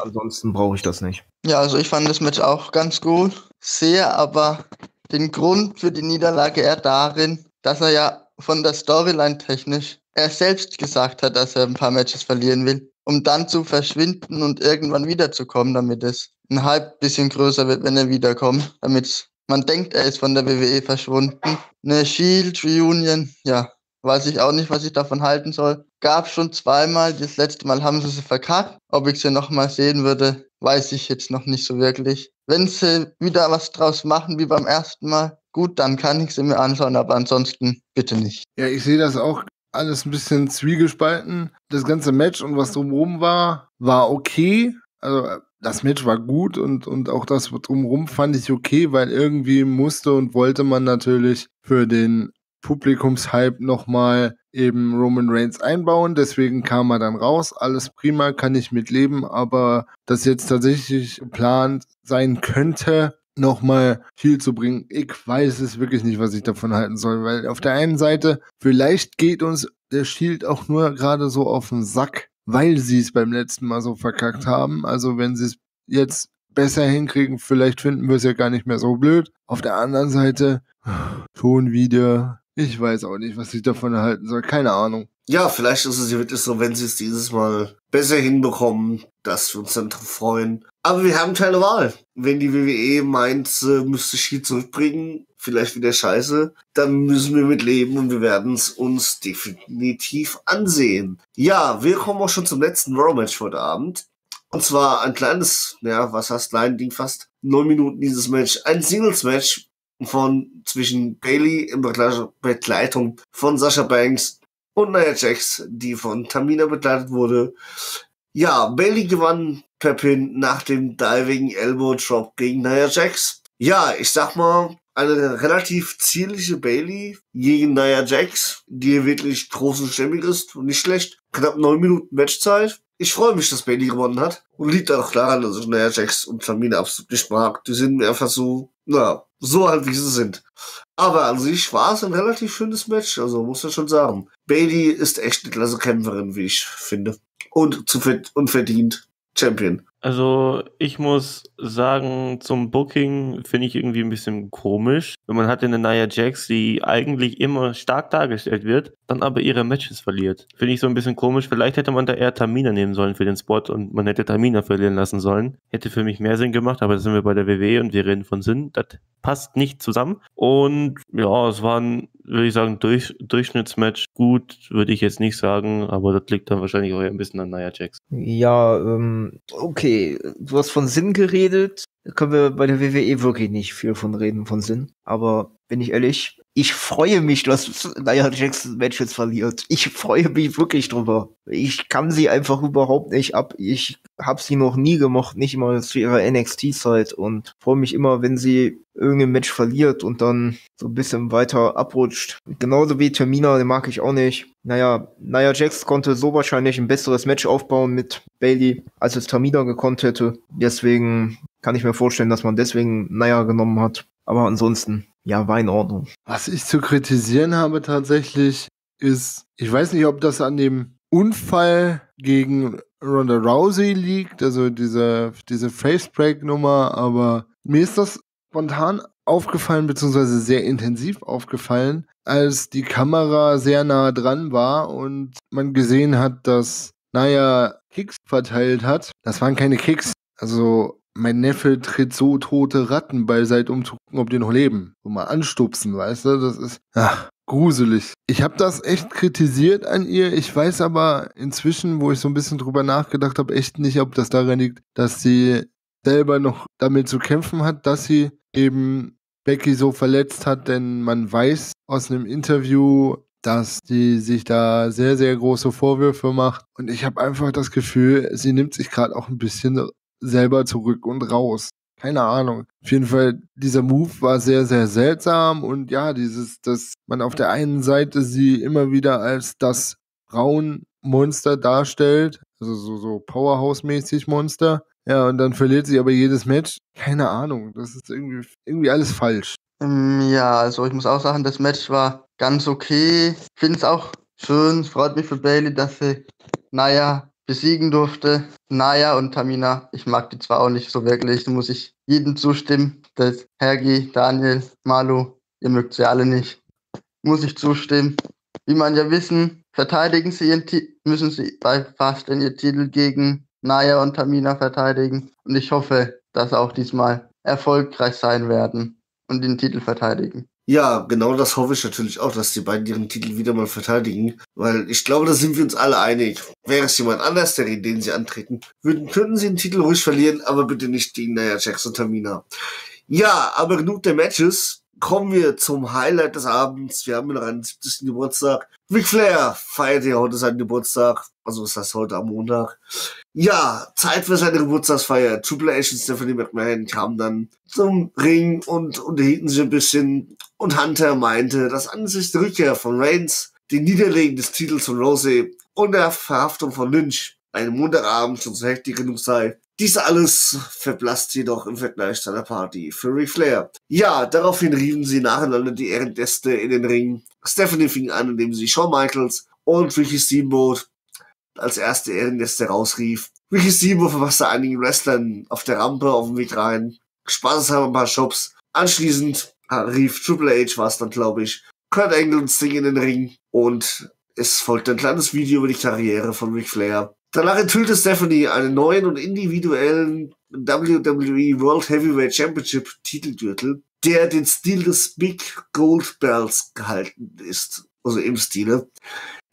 Ansonsten brauche ich das nicht. Ja, also ich fand das Match auch ganz gut. Sehe aber den Grund für die Niederlage eher darin, dass er ja von der Storyline technisch er selbst gesagt hat, dass er ein paar Matches verlieren will, um dann zu verschwinden und irgendwann wiederzukommen, damit es ein halb bisschen größer wird, wenn er wiederkommt, damit man denkt, er ist von der WWE verschwunden. Eine Shield Reunion, ja, weiß ich auch nicht, was ich davon halten soll. Gab schon zweimal, das letzte Mal haben sie sie verkackt. Ob ich sie nochmal sehen würde, weiß ich jetzt noch nicht so wirklich. Wenn sie wieder was draus machen wie beim ersten Mal, gut, dann kann ich sie mir anschauen, aber ansonsten bitte nicht. Ja, ich sehe das auch alles ein bisschen zwiegespalten. Das ganze Match und was drumherum war, war okay. Also das Match war gut und, und auch das drumherum fand ich okay, weil irgendwie musste und wollte man natürlich für den Publikumshype nochmal eben Roman Reigns einbauen. Deswegen kam er dann raus. Alles prima, kann ich mit leben. Aber das jetzt tatsächlich geplant sein könnte, nochmal viel zu bringen. Ich weiß es wirklich nicht, was ich davon halten soll, weil auf der einen Seite, vielleicht geht uns der Shield auch nur gerade so auf den Sack, weil sie es beim letzten Mal so verkackt haben. Also wenn sie es jetzt besser hinkriegen, vielleicht finden wir es ja gar nicht mehr so blöd. Auf der anderen Seite, *sighs* schon wieder, ich weiß auch nicht, was ich davon halten soll, keine Ahnung. Ja, vielleicht ist es ja wirklich so, wenn sie es dieses Mal besser hinbekommen, dass wir uns dann drauf freuen. Aber wir haben keine Wahl. Wenn die WWE meint, sie müsste Shield zurückbringen, vielleicht wieder scheiße, dann müssen wir mit leben und wir werden es uns definitiv ansehen. Ja, wir kommen auch schon zum letzten Raw Match heute Abend. Und zwar ein kleines, ja, was heißt klein, Ding fast neun Minuten dieses Match. Ein Singles Match von zwischen Bailey in Begleitung von Sasha Banks und Nia Jax, die von Tamina begleitet wurde. Ja, Bailey gewann per Pin nach dem Diving Elbow Drop gegen Nia Jax. Ja, ich sag mal, eine relativ zierliche Bailey gegen Nia Jax, die wirklich groß und stämmig ist und nicht schlecht. Knapp neun Minuten Matchzeit. Ich freue mich, dass Bailey gewonnen hat. Und liegt auch daran, dass ich Nia Jax und Tamina absolut nicht mag. Die sind einfach so, na, so halt wie sie sind. Aber an sich war es ein relativ schönes Match, also muss man schon sagen. Bailey ist echt eine klasse Kämpferin, wie ich finde. Und zu unverdient Champion. Also ich muss sagen, zum Booking finde ich irgendwie ein bisschen komisch. Wenn man hat eine Nia Jax, die eigentlich immer stark dargestellt wird, dann aber ihre Matches verliert. Finde ich so ein bisschen komisch. Vielleicht hätte man da eher Tamina nehmen sollen für den Spot und man hätte Tamina verlieren lassen sollen. Hätte für mich mehr Sinn gemacht, aber da sind wir bei der WWE und wir reden von Sinn. Das passt nicht zusammen. Und ja, es war ein, würde ich sagen, durch, Durchschnittsmatch. Gut, würde ich jetzt nicht sagen, aber das liegt dann wahrscheinlich auch ein bisschen an Nia Jax. Ja, ähm, okay. Du hast von Sinn geredet. Da können wir bei der WWE wirklich nicht viel von reden, von Sinn. Aber bin ich ehrlich, ich freue mich, dass Nia Jackson Matches verliert. Ich freue mich wirklich drüber. Ich kann sie einfach überhaupt nicht ab. Ich habe sie noch nie gemocht, nicht mal zu ihrer NXT-Zeit und freue mich immer, wenn sie irgendein Match verliert und dann so ein bisschen weiter abrutscht. Genauso wie Termina, den mag ich auch nicht. Naja, Nia Jax konnte so wahrscheinlich ein besseres Match aufbauen mit Bailey, als es Tamina gekonnt hätte. Deswegen kann ich mir vorstellen, dass man deswegen Nia genommen hat. Aber ansonsten ja, war in Ordnung. Was ich zu kritisieren habe tatsächlich ist, ich weiß nicht, ob das an dem Unfall gegen Ronda Rousey liegt, also diese, diese Facebreak-Nummer, aber mir ist das spontan aufgefallen, beziehungsweise sehr intensiv aufgefallen, als die Kamera sehr nah dran war und man gesehen hat, dass Naya Kicks verteilt hat. Das waren keine Kicks. Also mein Neffe tritt so tote Ratten beiseite, um zu gucken, ob die noch leben. So mal anstupsen, weißt du? Das ist ach, gruselig. Ich habe das echt kritisiert an ihr. Ich weiß aber inzwischen, wo ich so ein bisschen drüber nachgedacht habe, echt nicht, ob das daran liegt, dass sie selber noch damit zu kämpfen hat, dass sie eben Becky so verletzt hat, denn man weiß aus einem Interview, dass sie sich da sehr, sehr große Vorwürfe macht. Und ich habe einfach das Gefühl, sie nimmt sich gerade auch ein bisschen selber zurück und raus. Keine Ahnung. Auf jeden Fall, dieser Move war sehr, sehr seltsam und ja, dieses, dass man auf der einen Seite sie immer wieder als das Frauenmonster darstellt, also so, so Powerhouse-mäßig Monster. Ja, und dann verliert sie aber jedes Match. Keine Ahnung. Das ist irgendwie, irgendwie alles falsch. Ähm, ja, also ich muss auch sagen, das Match war ganz okay. Ich finde es auch schön. Es freut mich für Bailey, dass sie, naja, besiegen durfte. Naya und Tamina, ich mag die zwar auch nicht so wirklich, da muss ich jedem zustimmen. Das Hergi, Daniel, Malu, ihr mögt sie alle nicht. Muss ich zustimmen. Wie man ja wissen, verteidigen sie ihren Ti müssen sie bei Fasten ihr Titel gegen Naya und Tamina verteidigen. Und ich hoffe, dass auch diesmal erfolgreich sein werden und den Titel verteidigen. Ja, genau das hoffe ich natürlich auch, dass die beiden ihren Titel wieder mal verteidigen, weil ich glaube, da sind wir uns alle einig. Wäre es jemand anders, der den sie antreten, würden, könnten sie den Titel ruhig verlieren, aber bitte nicht gegen Nia und Tamina. Ja, aber genug der Matches. Kommen wir zum Highlight des Abends. Wir haben noch einen 70. Geburtstag. Ric Flair feiert ja heute seinen Geburtstag. Also ist das heute am Montag. Ja, Zeit für seine Geburtstagsfeier. Triple H und Stephanie McMahon kamen dann zum Ring und unterhielten sich ein bisschen. Und Hunter meinte, dass angesichts der Rückkehr von Reigns, den Niederlegen des Titels von Rose und der Verhaftung von Lynch ein Montagabend schon so heftig genug sei. Dies alles verblasst jedoch im Vergleich zu einer Party für Ric Flair. Ja, daraufhin riefen sie nacheinander die Ehrengäste in den Ring. Stephanie fing an, indem sie Shawn Michaels und Ricky Steamboat als erste Ehrengäste rausrief. Ricky Steamboat verpasste einigen Wrestlern auf der Rampe auf dem Weg rein. Spaßeshalber ein paar Shops. Anschließend rief Triple H, war es dann, glaube ich, Kurt Angle und Sting in den Ring und es folgte ein kleines Video über die Karriere von Ric Flair. Danach enthüllte Stephanie einen neuen und individuellen WWE World Heavyweight Championship Titelgürtel, der den Stil des Big Gold Bells gehalten ist. Also im Stile.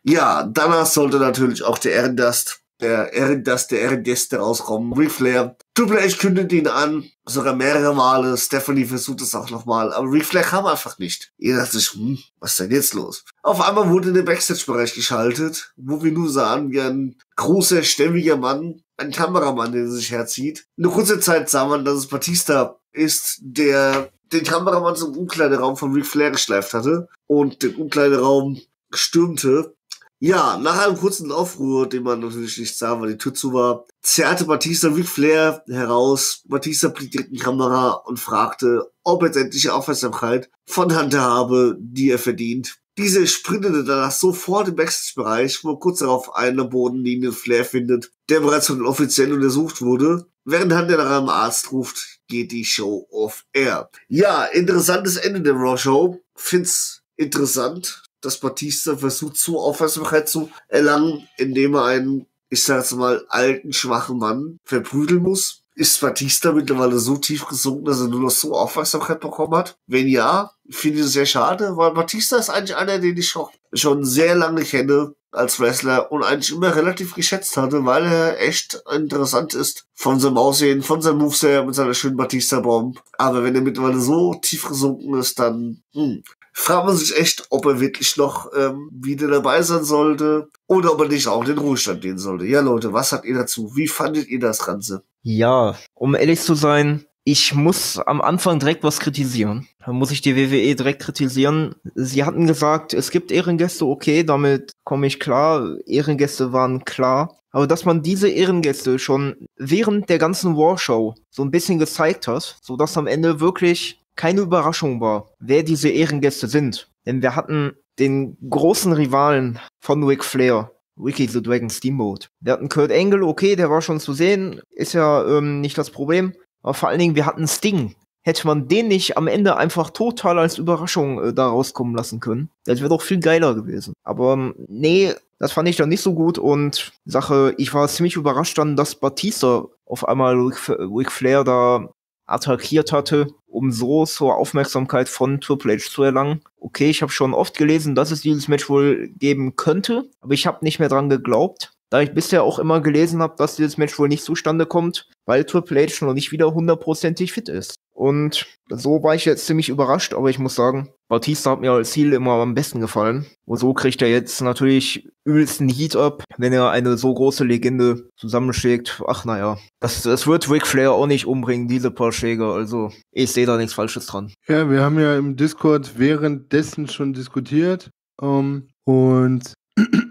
Ja, danach sollte natürlich auch der Ehrendust, der Ehrendust der Ehrengäste rauskommen. Ric Flair. Triple H kündigte ihn an, sogar mehrere Male. Stephanie versucht es auch nochmal, aber Ric Flair kam einfach nicht. Ihr dachte sich, hm, was ist denn jetzt los? Auf einmal wurde in den Backstage-Bereich geschaltet, wo wir nur sahen, wie ein großer, stämmiger Mann, ein Kameramann, der sich herzieht. In einer kurzen Zeit sah man, dass es Batista ist, der den Kameramann zum Umkleideraum von Ric Flair geschleift hatte und den Umkleideraum stürmte. Ja, nach einem kurzen Aufruhr, den man natürlich nicht sah, weil die Tür zu war, zerrte Batista Ric Flair heraus. Batista blickte in die Kamera und fragte, ob er endliche Aufmerksamkeit von Hunter habe, die er verdient. Diese sprintete danach sofort im Backstage-Bereich, wo kurz darauf eine Bodenlinie Flair findet, der bereits von den Offiziellen untersucht wurde. Während Hunter nach einem Arzt ruft, geht die Show off air. Ja, interessantes Ende der Raw Show. Find's interessant, dass Batista versucht, so Aufmerksamkeit zu erlangen, indem er einen, ich sag's mal, alten, schwachen Mann verprügeln muss. Ist Batista mittlerweile so tief gesunken, dass er nur noch so Aufmerksamkeit bekommen hat? Wenn ja, finde ich es sehr schade, weil Batista ist eigentlich einer, den ich schon, schon sehr lange kenne als Wrestler und eigentlich immer relativ geschätzt hatte, weil er echt interessant ist von seinem Aussehen, von seinem Moveset mit seiner schönen Batista-Bomb. Aber wenn er mittlerweile so tief gesunken ist, dann hm, fragt man sich echt, ob er wirklich noch ähm, wieder dabei sein sollte oder ob er nicht auch in den Ruhestand gehen sollte. Ja, Leute, was habt ihr dazu? Wie fandet ihr das Ganze? Ja, um ehrlich zu sein, ich muss am Anfang direkt was kritisieren. Da muss ich die WWE direkt kritisieren. Sie hatten gesagt, es gibt Ehrengäste, okay, damit komme ich klar. Ehrengäste waren klar. Aber dass man diese Ehrengäste schon während der ganzen Warshow so ein bisschen gezeigt hat, so dass am Ende wirklich keine Überraschung war, wer diese Ehrengäste sind. Denn wir hatten den großen Rivalen von Ric Flair, Ricky the Dragon Steamboat. Wir hatten Kurt Angle, okay, der war schon zu sehen, ist ja ähm, nicht das Problem. Aber vor allen Dingen, wir hatten Sting. Hätte man den nicht am Ende einfach total als Überraschung äh, da rauskommen lassen können, das wäre doch viel geiler gewesen. Aber ähm, nee, das fand ich dann nicht so gut und Sache, ich war ziemlich überrascht dann, dass Batista auf einmal Ric, Flair da attackiert hatte, um so zur Aufmerksamkeit von Triple H zu erlangen. Okay, ich habe schon oft gelesen, dass es dieses Match wohl geben könnte, aber ich habe nicht mehr dran geglaubt, da ich bisher auch immer gelesen habe, dass dieses Match wohl nicht zustande kommt, weil Triple H noch nicht wieder hundertprozentig fit ist. Und so war ich jetzt ziemlich überrascht, aber ich muss sagen, Batista hat mir als Ziel immer am besten gefallen. Und so kriegt er jetzt natürlich übelsten Heat up, wenn er eine so große Legende zusammenschlägt. Ach naja, das, das wird Ric Flair auch nicht umbringen, diese paar Schläge. Also ich sehe da nichts Falsches dran. Ja, wir haben ja im Discord währenddessen schon diskutiert. Um, und *clears throat*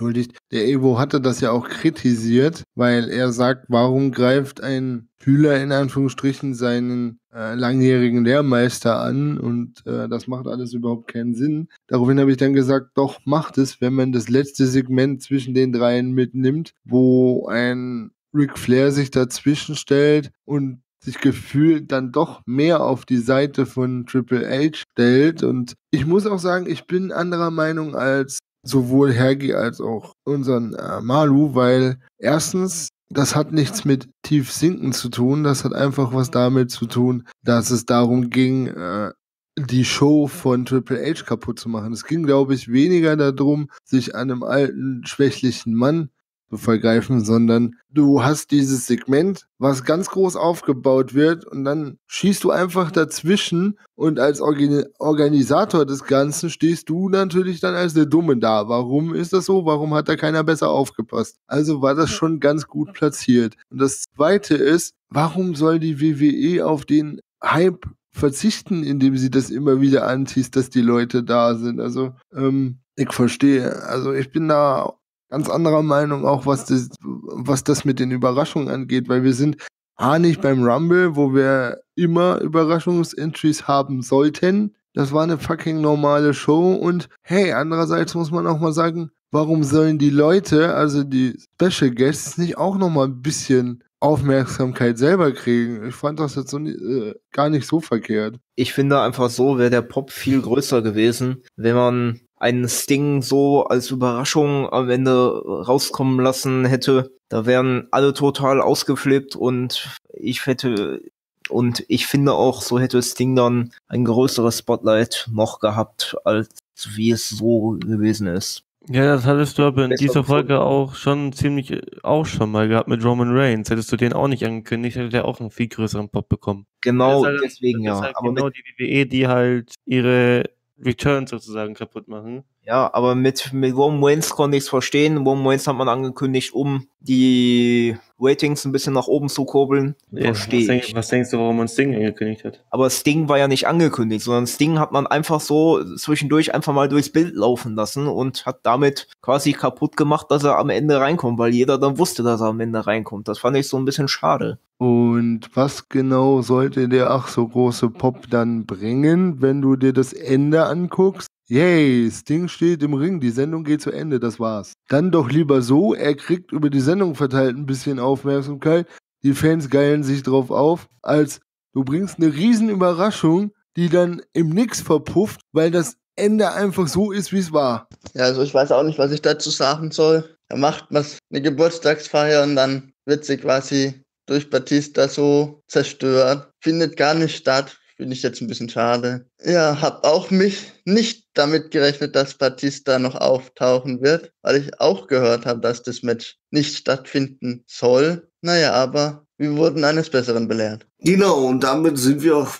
entschuldigt, der Evo hatte das ja auch kritisiert, weil er sagt, warum greift ein Schüler in Anführungsstrichen seinen äh, langjährigen Lehrmeister an und äh, das macht alles überhaupt keinen Sinn. Daraufhin habe ich dann gesagt, doch, macht es, wenn man das letzte Segment zwischen den dreien mitnimmt, wo ein Ric Flair sich dazwischen stellt und sich gefühlt dann doch mehr auf die Seite von Triple H stellt. Und ich muss auch sagen, ich bin anderer Meinung als sowohl Hergi als auch unseren äh, Malu, weil erstens das hat nichts mit tief sinken zu tun, das hat einfach was damit zu tun, dass es darum ging, äh, die Show von Triple H kaputt zu machen. Es ging, glaube ich, weniger darum, sich einem alten, schwächlichen Mann vergreifen, sondern du hast dieses Segment, was ganz groß aufgebaut wird und dann schießt du einfach dazwischen und als Organ Organisator des Ganzen stehst du natürlich dann als der Dumme da. Warum ist das so? Warum hat da keiner besser aufgepasst? Also war das schon ganz gut platziert. Und das zweite ist, warum soll die WWE auf den Hype verzichten, indem sie das immer wieder antießt, dass die Leute da sind. Also, ähm, ich verstehe. Also ich bin da ganz anderer Meinung, auch was das, was das mit den Überraschungen angeht, weil wir sind A nicht beim Rumble, wo wir immer Überraschungsentries haben sollten. Das war eine fucking normale Show und hey, andererseits muss man auch mal sagen, warum sollen die Leute, also die Special Guests, nicht auch noch mal ein bisschen Aufmerksamkeit selber kriegen? Ich fand das jetzt so, äh, gar nicht so verkehrt. Ich finde einfach so, wäre der Pop viel größer gewesen, wenn man einen Sting so als Überraschung am Ende rauskommen lassen hätte. Da wären alle total ausgeflippt und ich hätte und ich finde auch, so hätte Sting dann ein größeres Spotlight noch gehabt, als wie es so gewesen ist. Ja, das hattest du aber in dieser Folge auch schon ziemlich auch schon mal gehabt mit Roman Reigns. Hättest du den auch nicht angekündigt, hätte der auch einen viel größeren Pop bekommen. Genau, halt, deswegen ja. Halt aber genau die WWE, die halt ihre Return sozusagen kaputt machen. Ja, aber mit, mit Roman Reigns konnte ich es verstehen. Roman Reigns hat man angekündigt, um die Ratings ein bisschen nach oben zu kurbeln. Ja, Verstehe was, denk, was denkst du, warum man Sting angekündigt hat? Aber Sting war ja nicht angekündigt, sondern Sting hat man einfach so zwischendurch einfach mal durchs Bild laufen lassen und hat damit quasi kaputt gemacht, dass er am Ende reinkommt, weil jeder dann wusste, dass er am Ende reinkommt. Das fand ich so ein bisschen schade. Und was genau sollte der ach so große Pop dann bringen, wenn du dir das Ende anguckst? Yay, Sting steht im Ring, die Sendung geht zu Ende, das war's. Dann doch lieber so, er kriegt über die Sendung verteilt ein bisschen Aufmerksamkeit, die Fans geilen sich drauf auf, als du bringst eine riesen Überraschung, die dann im Nix verpufft, weil das Ende einfach so ist, wie es war. Ja, also ich weiß auch nicht, was ich dazu sagen soll. Er macht was, eine Geburtstagsfeier und dann wird sie quasi durch Batista so zerstört. Findet gar nicht statt. Finde ich jetzt ein bisschen schade. Ja, hab auch mich nicht damit gerechnet, dass Batista noch auftauchen wird, weil ich auch gehört habe, dass das Match nicht stattfinden soll. Naja, aber wir wurden eines Besseren belehrt. Genau, und damit sind wir auch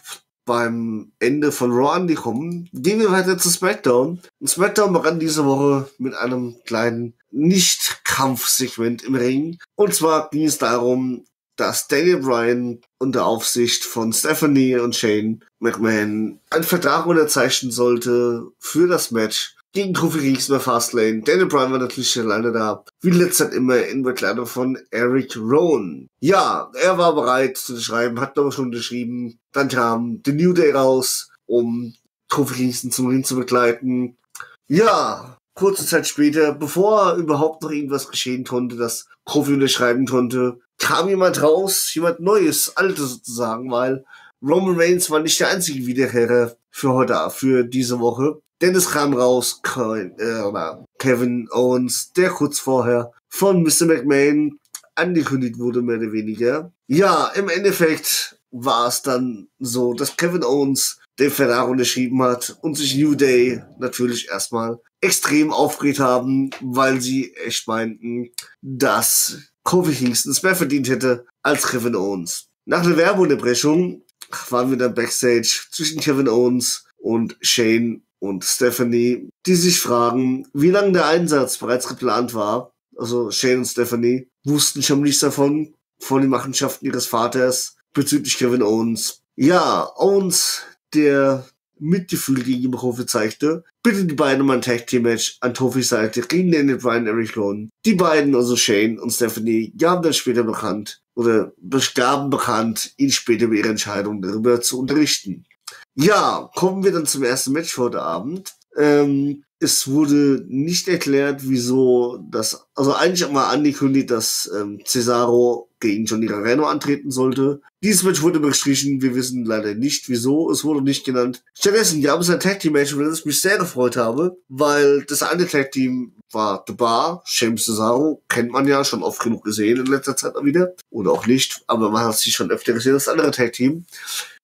beim Ende von Raw angekommen. Gehen wir weiter zu SmackDown. Und SmackDown begann diese Woche mit einem kleinen Nicht-Kampfsegment im Ring. Und zwar ging es darum, dass Daniel Bryan unter Aufsicht von Stephanie und Shane McMahon einen Vertrag unterzeichnen sollte für das Match gegen Kofi Kingston bei Fastlane. Daniel Bryan war natürlich alleine da, wie letzter immer in Bekleidung von Eric Rowan. Ja, er war bereit zu schreiben, hat aber schon unterschrieben. Dann kam The New Day raus, um Kofi Kingston zum Ring zu begleiten. Ja, kurze Zeit später, bevor überhaupt noch irgendwas geschehen konnte, dass Kofi unterschreiben konnte, kam jemand raus, jemand Neues, Altes sozusagen, weil Roman Reigns war nicht der einzige Wiederkehrer für heute, für diese Woche. Denn es kam raus äh, Kevin Owens, der kurz vorher von Mr. McMahon angekündigt wurde, mehr oder weniger. Ja, im Endeffekt war es dann so, dass Kevin Owens den Vertrag unterschrieben hat und sich New Day natürlich erstmal extrem aufgeregt haben, weil sie echt meinten, dass Kofi Kingston es mehr verdient hätte als Kevin Owens. Nach der Werbeunterbrechung waren wir dann Backstage zwischen Kevin Owens und Shane und Stephanie, die sich fragen, wie lange der Einsatz bereits geplant war. Also Shane und Stephanie wussten schon nichts davon, von den Machenschaften ihres Vaters bezüglich Kevin Owens. Ja, Owens, der Mitgefühl gegenüber Kofi zeigte, bitte die beiden um ein Tag Team Match an Tofis Seite gegen Daniel Bryan Eric Rowan. Die beiden, also Shane und Stephanie, gaben dann später bekannt, oder Gaben bekannt, ihn später über ihre Entscheidung darüber zu unterrichten. Ja, kommen wir dann zum ersten Match heute Abend. Ähm, es wurde nicht erklärt, wieso das, also eigentlich mal angekündigt, dass ähm, Cesaro gegen Johnny Gargano antreten sollte. Dieses Match wurde bestrichen, wir wissen leider nicht wieso, es wurde nicht genannt. Stattdessen gab es ein Tag Team Match, über das ich mich sehr gefreut habe, weil das eine Tag Team war The Bar, James Cesaro, kennt man ja schon oft genug gesehen in letzter Zeit wieder, oder auch nicht, aber man hat sich schon öfter gesehen, das andere Tag Team.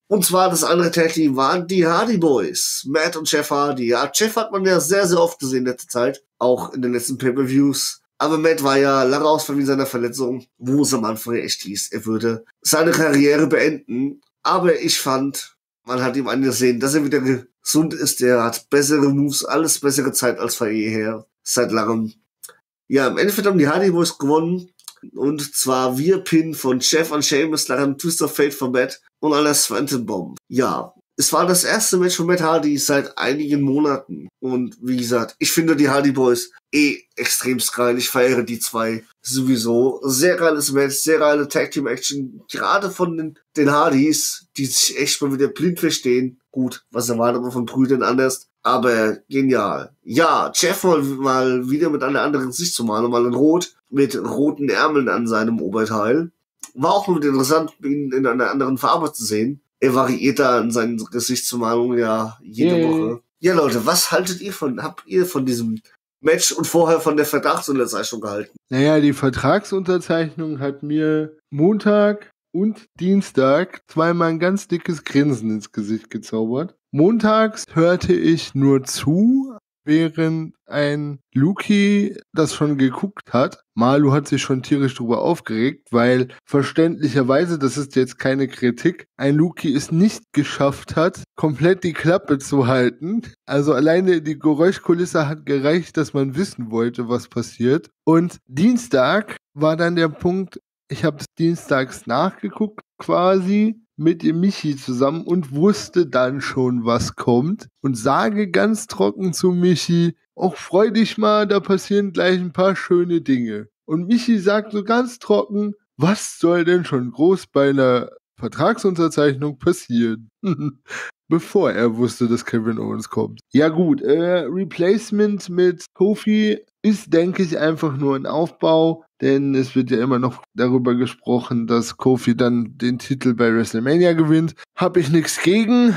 Und zwar das andere Tag waren die Hardy Boys. Matt und Jeff Hardy. Ja, Jeff hat man ja sehr, sehr oft gesehen in letzter Zeit. Auch in den letzten Pay-Per-Views. Aber Matt war ja lange ausfallen wegen seiner Verletzung, wo es am Anfang echt hieß, er würde seine Karriere beenden. Aber ich fand, man hat ihm angesehen, dass er wieder gesund ist. Er hat bessere Moves, alles bessere Zeit als vor jeher. Seit langem. Ja, im Endeffekt haben die Hardy Boys gewonnen. Und zwar wir Pin von Jeff und Sheamus nach einem Twist of Fate von Matt und einer Swanton Bomb. Ja, es war das erste Match von Matt Hardy seit einigen Monaten. Und wie gesagt, ich finde die Hardy Boys eh extrem geil. Ich feiere die zwei sowieso. Sehr geiles Match, sehr geile Tag Team Action. Gerade von den, den Hardys, die sich echt mal wieder blind verstehen. Gut, was erwartet man von Brüdern anders? Aber genial. Ja, Jeff mal, mal wieder mit einer anderen Sicht zu malen, mal in Rot, mit roten Ärmeln an seinem Oberteil. War auch mal interessant, ihn in einer anderen Farbe zu sehen. Er variiert da in seinen Gesichtsmalungen ja jede Yay. Woche. Ja, Leute, was haltet ihr von, habt ihr von diesem Match und vorher von der Vertragsunterzeichnung gehalten? Naja, die Vertragsunterzeichnung hat mir Montag und Dienstag zweimal ein ganz dickes Grinsen ins Gesicht gezaubert. Montags hörte ich nur zu, während ein Luki das schon geguckt hat. Malu hat sich schon tierisch drüber aufgeregt, weil verständlicherweise, das ist jetzt keine Kritik, ein Luki es nicht geschafft hat, komplett die Klappe zu halten. Also alleine die Geräuschkulisse hat gereicht, dass man wissen wollte, was passiert. Und Dienstag war dann der Punkt, ich habe dienstags nachgeguckt quasi mit dem Michi zusammen und wusste dann schon, was kommt und sage ganz trocken zu Michi, auch freu dich mal, da passieren gleich ein paar schöne Dinge. Und Michi sagt so ganz trocken, was soll denn schon groß bei einer Vertragsunterzeichnung passieren? *laughs* Bevor er wusste, dass Kevin Owens kommt. Ja gut, äh, Replacement mit Kofi ist, denke ich, einfach nur ein Aufbau, denn es wird ja immer noch darüber gesprochen, dass Kofi dann den Titel bei WrestleMania gewinnt. Hab ich nichts gegen.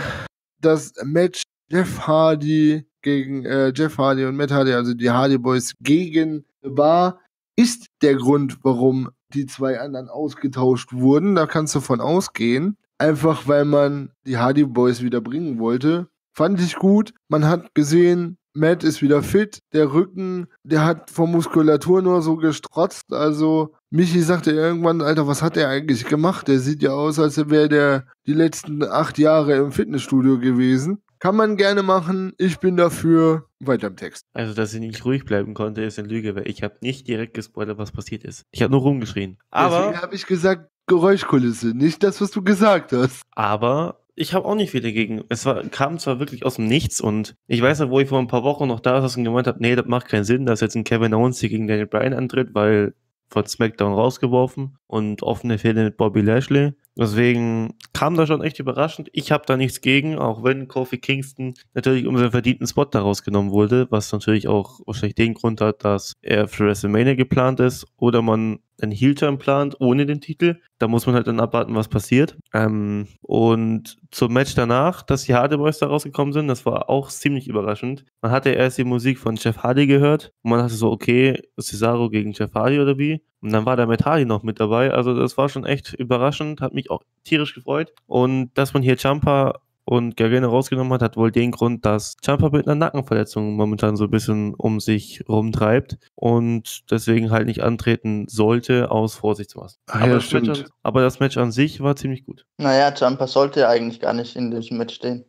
Das Match Jeff Hardy gegen äh, Jeff Hardy und Matt Hardy, also die Hardy Boys gegen Bar, ist der Grund, warum die zwei anderen ausgetauscht wurden. Da kannst du von ausgehen. Einfach weil man die Hardy Boys wieder bringen wollte. Fand ich gut. Man hat gesehen, Matt ist wieder fit. Der Rücken, der hat vor Muskulatur nur so gestrotzt. Also Michi sagte irgendwann, Alter, was hat der eigentlich gemacht? Der sieht ja aus, als wäre der die letzten acht Jahre im Fitnessstudio gewesen. Kann man gerne machen. Ich bin dafür. Weiter im Text. Also, dass sie nicht ruhig bleiben konnte, ist eine Lüge, weil ich habe nicht direkt gespoilert, was passiert ist. Ich habe nur rumgeschrien. Aber, Deswegen habe ich gesagt, Geräuschkulisse, nicht das, was du gesagt hast. aber ich habe auch nicht viel dagegen. Es war, kam zwar wirklich aus dem Nichts und ich weiß noch, wo ich vor ein paar Wochen noch da saß und gemeint habe, nee, das macht keinen Sinn, dass jetzt ein Kevin Owens hier gegen Daniel Bryan antritt, weil von SmackDown rausgeworfen und offene Fehler mit Bobby Lashley. Deswegen kam das schon echt überraschend. Ich habe da nichts gegen, auch wenn Kofi Kingston natürlich um seinen verdienten Spot da rausgenommen wurde, was natürlich auch wahrscheinlich den Grund hat, dass er für WrestleMania geplant ist oder man einen Heel-Turn plant ohne den Titel. Da muss man halt dann abwarten, was passiert. Ähm, und zum Match danach, dass die Hardy Boys da rausgekommen sind, das war auch ziemlich überraschend. Man hatte erst die Musik von Jeff Hardy gehört und man hatte so, okay, Cesaro gegen Jeff Hardy oder wie? Und dann war der Hardy noch mit dabei. Also das war schon echt überraschend, hat mich auch tierisch gefreut. Und dass man hier Jumper und Gargano rausgenommen hat, hat wohl den Grund, dass Jumper mit einer Nackenverletzung momentan so ein bisschen um sich rumtreibt und deswegen halt nicht antreten sollte aus Vorsichtsmaßen. Ach aber, ja, das Match stimmt. an, aber das Match an sich war ziemlich gut. Naja, Jumper sollte ja eigentlich gar nicht in diesem Match stehen.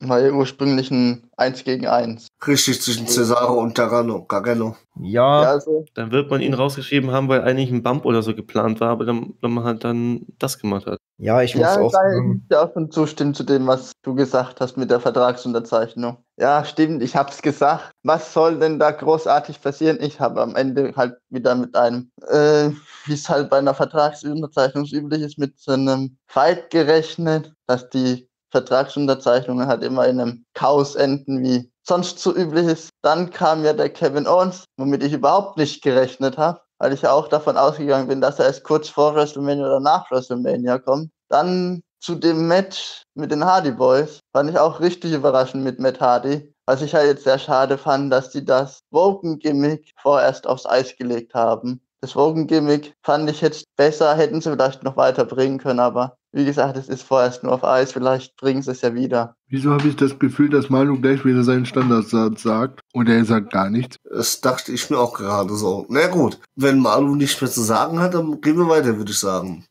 War ja ursprünglich ein 1 gegen 1. Richtig zwischen Cesaro und Gargano. Gargano. Ja, Ja, also, Dann wird man ihn rausgeschrieben haben, weil eigentlich ein Bump oder so geplant war, aber dann, wenn man halt dann das gemacht hat. ja, ich muss ja, auch da sagen, ich ja auch schon zustimmen zu dem, was du gesagt hast mit der Vertragsunterzeichnung. Ja, stimmt, ich hab's gesagt. Was soll denn da großartig passieren? Ich habe am Ende halt wieder mit einem, äh, wie es halt bei einer Vertragsunterzeichnung üblich ist, mit so einem Fight gerechnet, dass die Vertragsunterzeichnungen halt immer in einem Chaos enden, wie sonst so üblich ist. Dann kam ja der Kevin Owens, womit ich überhaupt nicht gerechnet habe, weil ich ja auch davon ausgegangen bin, dass er erst kurz vor WrestleMania oder nach WrestleMania kommt. Dann zu dem Match mit den Hardy Boys fand ich auch richtig überraschend mit Matt Hardy. Was ich halt jetzt sehr schade fand, dass die das Woken-Gimmick vorerst aufs Eis gelegt haben. Das Woken-Gimmick fand ich jetzt besser, hätten sie vielleicht noch weiterbringen können, aber wie gesagt, es ist vorerst nur auf Eis, vielleicht bringen sie es ja wieder. Wieso habe ich das Gefühl, dass Manu gleich wieder seinen Standardsatz sagt und er sagt gar nichts? Das dachte ich mir auch gerade so. Na gut, wenn Manu nichts mehr zu sagen hat, dann gehen wir weiter, würde ich sagen.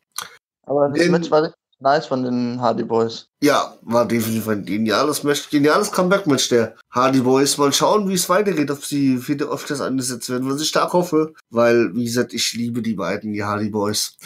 Aber das Den- Match war richtig nice von den Hardy Boys. Ja, war definitiv ein geniales Match, geniales Comeback-Match der Hardy Boys. Mal schauen, wie es weitergeht, ob sie wieder öfters eingesetzt werden, was ich stark hoffe, weil, wie gesagt, ich liebe die beiden, die Hardy Boys.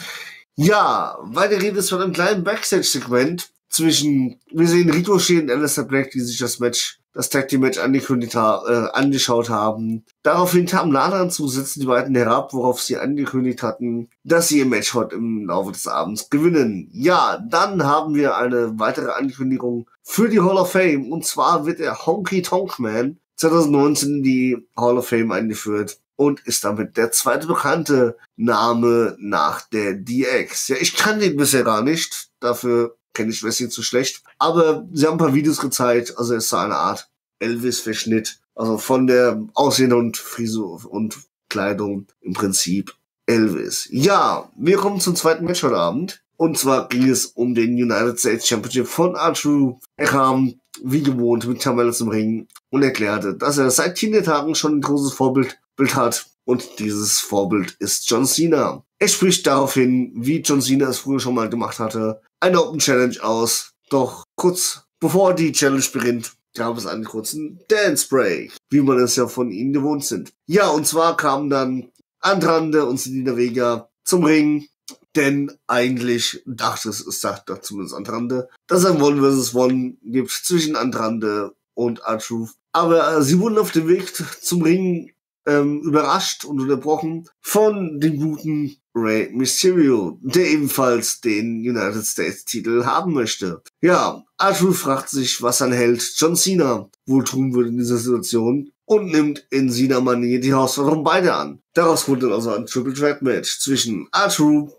Ja, weiter geht es von einem kleinen Backstage-Segment zwischen, wir sehen Ricochet und Alistair Black, die sich das Match, das Tag Team Match angekündigt ha äh, angeschaut haben. Daraufhin kam Lana hinzu, sitzen die beiden herab, worauf sie angekündigt hatten, dass sie ihr Match heute im Laufe des Abends gewinnen. Ja, dann haben wir eine weitere Ankündigung für die Hall of Fame, und zwar wird der Honky Tonk Man 2019 in die Hall of Fame eingeführt und ist damit der zweite bekannte Name nach der DX. Ja, ich kann den bisher gar nicht, dafür kenne ich Wrestling zu schlecht, aber sie haben ein paar Videos gezeigt, also es ist eine Art Elvis-Verschnitt, also von der Aussehen und Frisur und Kleidung im Prinzip Elvis. Ja, wir kommen zum zweiten Match heute Abend. Und zwar ging es um den United States Championship von Arthur. Er kam wie gewohnt mit Tamela zum Ring und erklärte, dass er seit Kindertagen schon ein großes Vorbild Bild hat. Und dieses Vorbild ist John Cena. Er spricht daraufhin, wie John Cena es früher schon mal gemacht hatte, eine Open Challenge aus. Doch kurz bevor die Challenge beginnt, gab es einen kurzen Dance Break, wie man es ja von ihnen gewohnt sind. Ja, und zwar kamen dann Andrade und Selina Vega zum Ring, denn eigentlich dachte es, es sagt doch zumindest Andrade, dass ein One vs. One gibt zwischen Andrade und R-Truth. Aber äh, sie wurden auf dem Weg zum Ring ähm, überrascht und unterbrochen von dem guten Rey Mysterio, der ebenfalls den United States Titel haben möchte. Ja, Arthur fragt sich, was sein Held John Cena wohl tun würde in dieser Situation und nimmt in Cena-Manier die Herausforderung beide an. Daraus wurde also ein Triple Threat Match zwischen Arthur,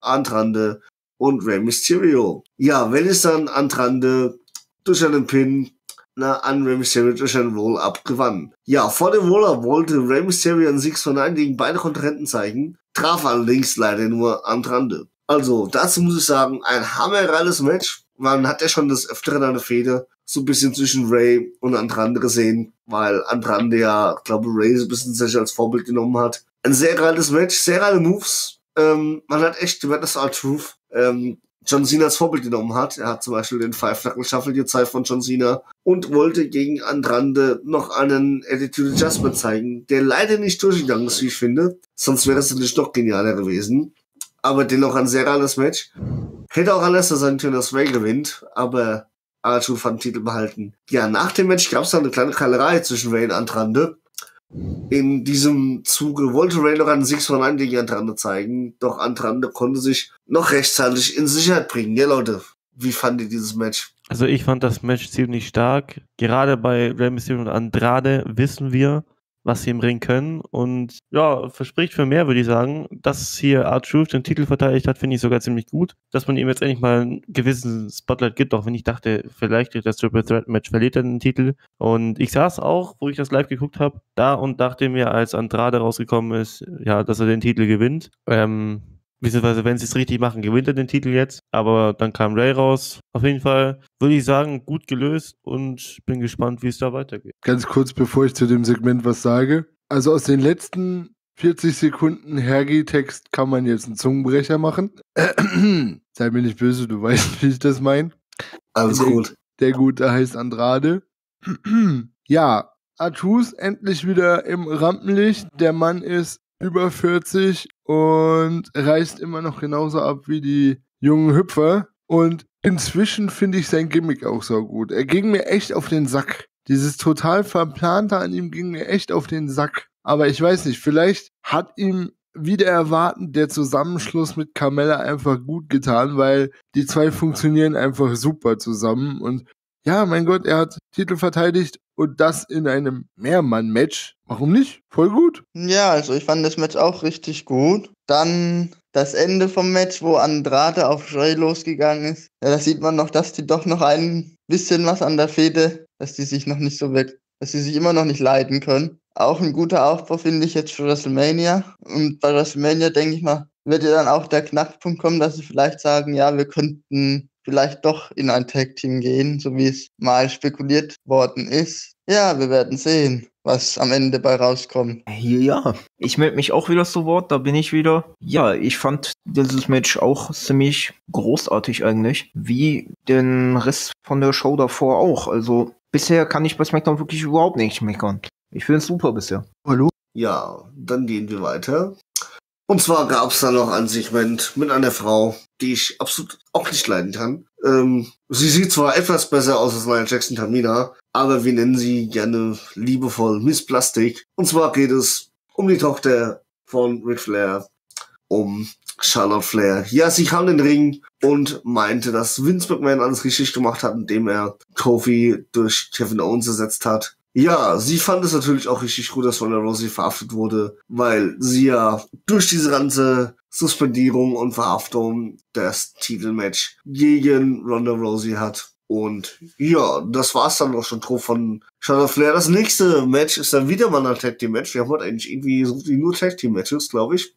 Antrande und Rey Mysterio. Ja, wenn es dann Antrande durch einen Pin na, an Rey Mysterio durch einen Roll-Up gewann. Ja, vor dem Roll-Up wollte Rey Mysterio einen 6 von 9 gegen beide Kontrahenten zeigen, traf allerdings leider nur Andrade. Also, dazu muss ich sagen, ein hammerreiles Match. Man hat ja schon das Öfteren eine Fehde so ein bisschen zwischen Ray und Andrade gesehen, weil Andrade ja, glaube Ray so ein bisschen sich als Vorbild genommen hat. Ein sehr geiles Match, sehr geile Moves. Ähm, man hat echt gemerkt, dass R-Truth ähm, John Cena als Vorbild genommen hat. Er hat zum Beispiel den Five Knuckle Shuffle gezeigt von John Cena und wollte gegen Andrade noch einen Attitude Adjustment zeigen, der leider nicht durchgegangen ist, wie ich finde. Sonst wäre es natürlich noch genialer gewesen. Aber dennoch ein sehr geiles Match. Hätte auch alles sein können, dass Ray gewinnt, aber R-Truth hat den Titel behalten. Ja, nach dem Match gab es dann eine kleine Keilerei zwischen Ray und Andrade. In diesem Zuge wollte Ray noch einen 6 von 1 gegen Andrade zeigen, doch Andrade konnte sich noch rechtzeitig in Sicherheit bringen. Ja, Leute, wie fandet ihr dieses Match? Also ich fand das Match ziemlich stark. Gerade bei Rey Mysterio und Andrade wissen wir, was sie im Ring können. Und ja, verspricht für mehr, würde ich sagen. Dass hier R-Truth den Titel verteidigt hat, finde ich sogar ziemlich gut. Dass man ihm jetzt endlich mal einen gewissen Spotlight gibt, auch wenn ich dachte, vielleicht durch das Triple Threat Match verliert er den Titel. Und ich saß auch, wo ich das live geguckt habe, da und dachte mir, als Andrade rausgekommen ist, ja, dass er den Titel gewinnt. Ähm, Beziehungsweise, wenn sie es richtig machen, gewinnt er den Titel jetzt. Aber dann kam Ray raus. Auf jeden Fall würde ich sagen, gut gelöst und bin gespannt, wie es da weitergeht. Ganz kurz, bevor ich zu dem Segment was sage. Also aus den letzten 40 Sekunden Hergi-Text kann man jetzt einen Zungenbrecher machen. *clears throat* Sei mir nicht böse, du weißt, wie ich das meine. Alles Der- gut. Der Gute heißt Andrade. *clears throat* ja, Artus endlich wieder im Rampenlicht. Der Mann ist über 40 und reißt immer noch genauso ab wie die jungen Hüpfer. Und inzwischen finde ich sein Gimmick auch so gut. Er ging mir echt auf den Sack. Dieses total verplante an ihm ging mir echt auf den Sack. Aber ich weiß nicht, vielleicht hat ihm wieder erwartend der Zusammenschluss mit Carmella einfach gut getan, weil die zwei funktionieren einfach super zusammen und ja, mein Gott, er hat Titel verteidigt und das in einem Mehrmann-Match. Warum nicht? Voll gut. Ja, also ich fand das Match auch richtig gut. Dann das Ende vom Match, wo Andrade auf Ray losgegangen ist. Ja, da sieht man noch, dass die doch noch ein bisschen was an der Fehde, dass die sich noch nicht so weg, dass sie sich immer noch nicht leiden können. Auch ein guter Aufbau finde ich jetzt für WrestleMania. Und bei WrestleMania denke ich mal, wird ja dann auch der Knackpunkt kommen, dass sie vielleicht sagen, ja, wir könnten vielleicht doch in ein Tag-Team gehen, so wie es mal spekuliert worden ist. Ja, wir werden sehen, was am Ende bei rauskommt. Ja, ich melde mich auch wieder zu Wort, da bin ich wieder. Ja, ich fand dieses Match auch ziemlich großartig eigentlich, wie den Rest von der Show davor auch. Also bisher kann ich bei SmackDown wirklich überhaupt nicht meckern. Ich finde es super bisher. Hallo? Ja, dann gehen wir weiter. Und zwar gab es da noch ein Segment mit einer Frau, die ich absolut auch nicht leiden kann. Ähm, sie sieht zwar etwas besser aus als Nia Jackson Tamina, aber wir nennen sie gerne liebevoll Miss Plastik. Und zwar geht es um die Tochter von Ric Flair, um Charlotte Flair. Ja, sie kam in den Ring und meinte, dass Vince McMahon alles richtig gemacht hat, indem er Kofi durch Kevin Owens ersetzt hat. Ja, sie fand es natürlich auch richtig gut, dass Ronda Rousey verhaftet wurde, weil sie ja durch diese ganze Suspendierung und Verhaftung das Titelmatch gegen Ronda Rousey hat. Und ja, das war's dann auch schon drauf von Charlotte Flair. Das nächste Match ist dann wieder mal ein Tag Team Match. Wir haben heute eigentlich irgendwie so nur Tag Team Matches, glaube ich,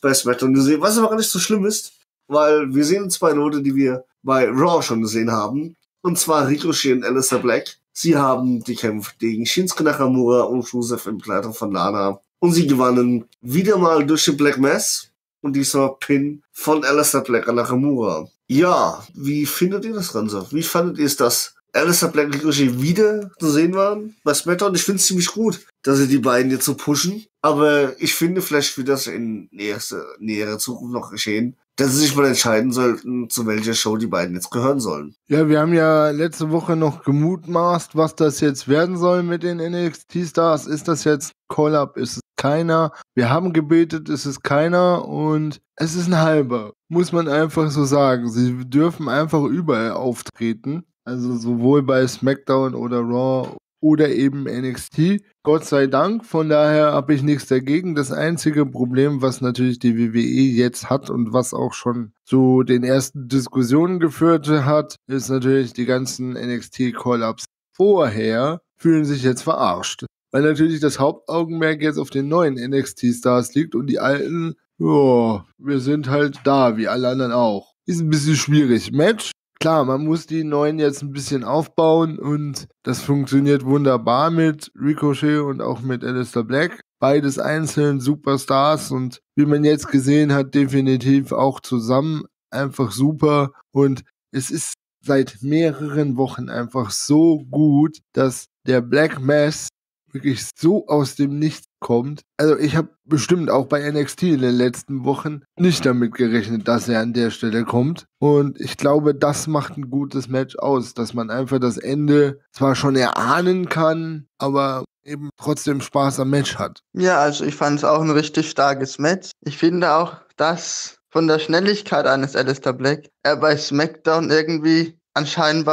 bei SmackDown gesehen, was aber gar nicht so schlimm ist, weil wir sehen zwei Leute, die wir bei Raw schon gesehen haben. Und zwar Ricochet und Alistair Black. Sie haben gekämpft gegen Shinsuke Nakamura und Joseph im Begleitung von Lana. Und sie gewannen wieder mal durch den Black Mass und diesmal Pin von Alistair Black an Nakamura. Ja, wie findet ihr das Ganze? Wie fandet ihr es, dass Alistair Black und Ricochet wieder zu sehen waren bei SmackDown? Ich finde es ziemlich gut, dass sie die beiden jetzt so pushen. Aber ich finde, vielleicht wird das in näherer Zukunft noch geschehen, dass sie sich mal entscheiden sollten, zu welcher Show die beiden jetzt gehören sollen. Ja, wir haben ja letzte Woche noch gemutmaßt, was das jetzt werden soll mit den NXT-Stars. Ist das jetzt Call-Up? Ist es keiner? Wir haben gebetet, ist es keiner und es ist ein halber. Muss man einfach so sagen. Sie dürfen einfach überall auftreten. Also sowohl bei SmackDown oder Raw oder eben NXT. Gott sei Dank, von daher habe ich nichts dagegen. Das einzige Problem, was natürlich die WWE jetzt hat und was auch schon zu den ersten Diskussionen geführt hat, ist natürlich die ganzen NXT-Call-Ups vorher fühlen sich jetzt verarscht. Weil natürlich das Hauptaugenmerk jetzt auf den neuen NXT-Stars liegt und die alten, ja, wir sind halt da, wie alle anderen auch. Ist ein bisschen schwierig. Match Klar, man muss die neuen jetzt ein bisschen aufbauen und das funktioniert wunderbar mit Ricochet und auch mit Alistair Black. Beides einzeln Superstars und wie man jetzt gesehen hat, definitiv auch zusammen einfach super und es ist seit mehreren Wochen einfach so gut, dass der Black Mass wirklich so aus dem Nichts kommt. Also ich habe bestimmt auch bei NXT in den letzten Wochen nicht damit gerechnet, dass er an der Stelle kommt. Und ich glaube, das macht ein gutes Match aus, dass man einfach das Ende zwar schon erahnen kann, aber eben trotzdem Spaß am Match hat. Ja, also ich fand es auch ein richtig starkes Match. Ich finde auch, dass von der Schnelligkeit eines Alistair Black er bei SmackDown irgendwie anscheinend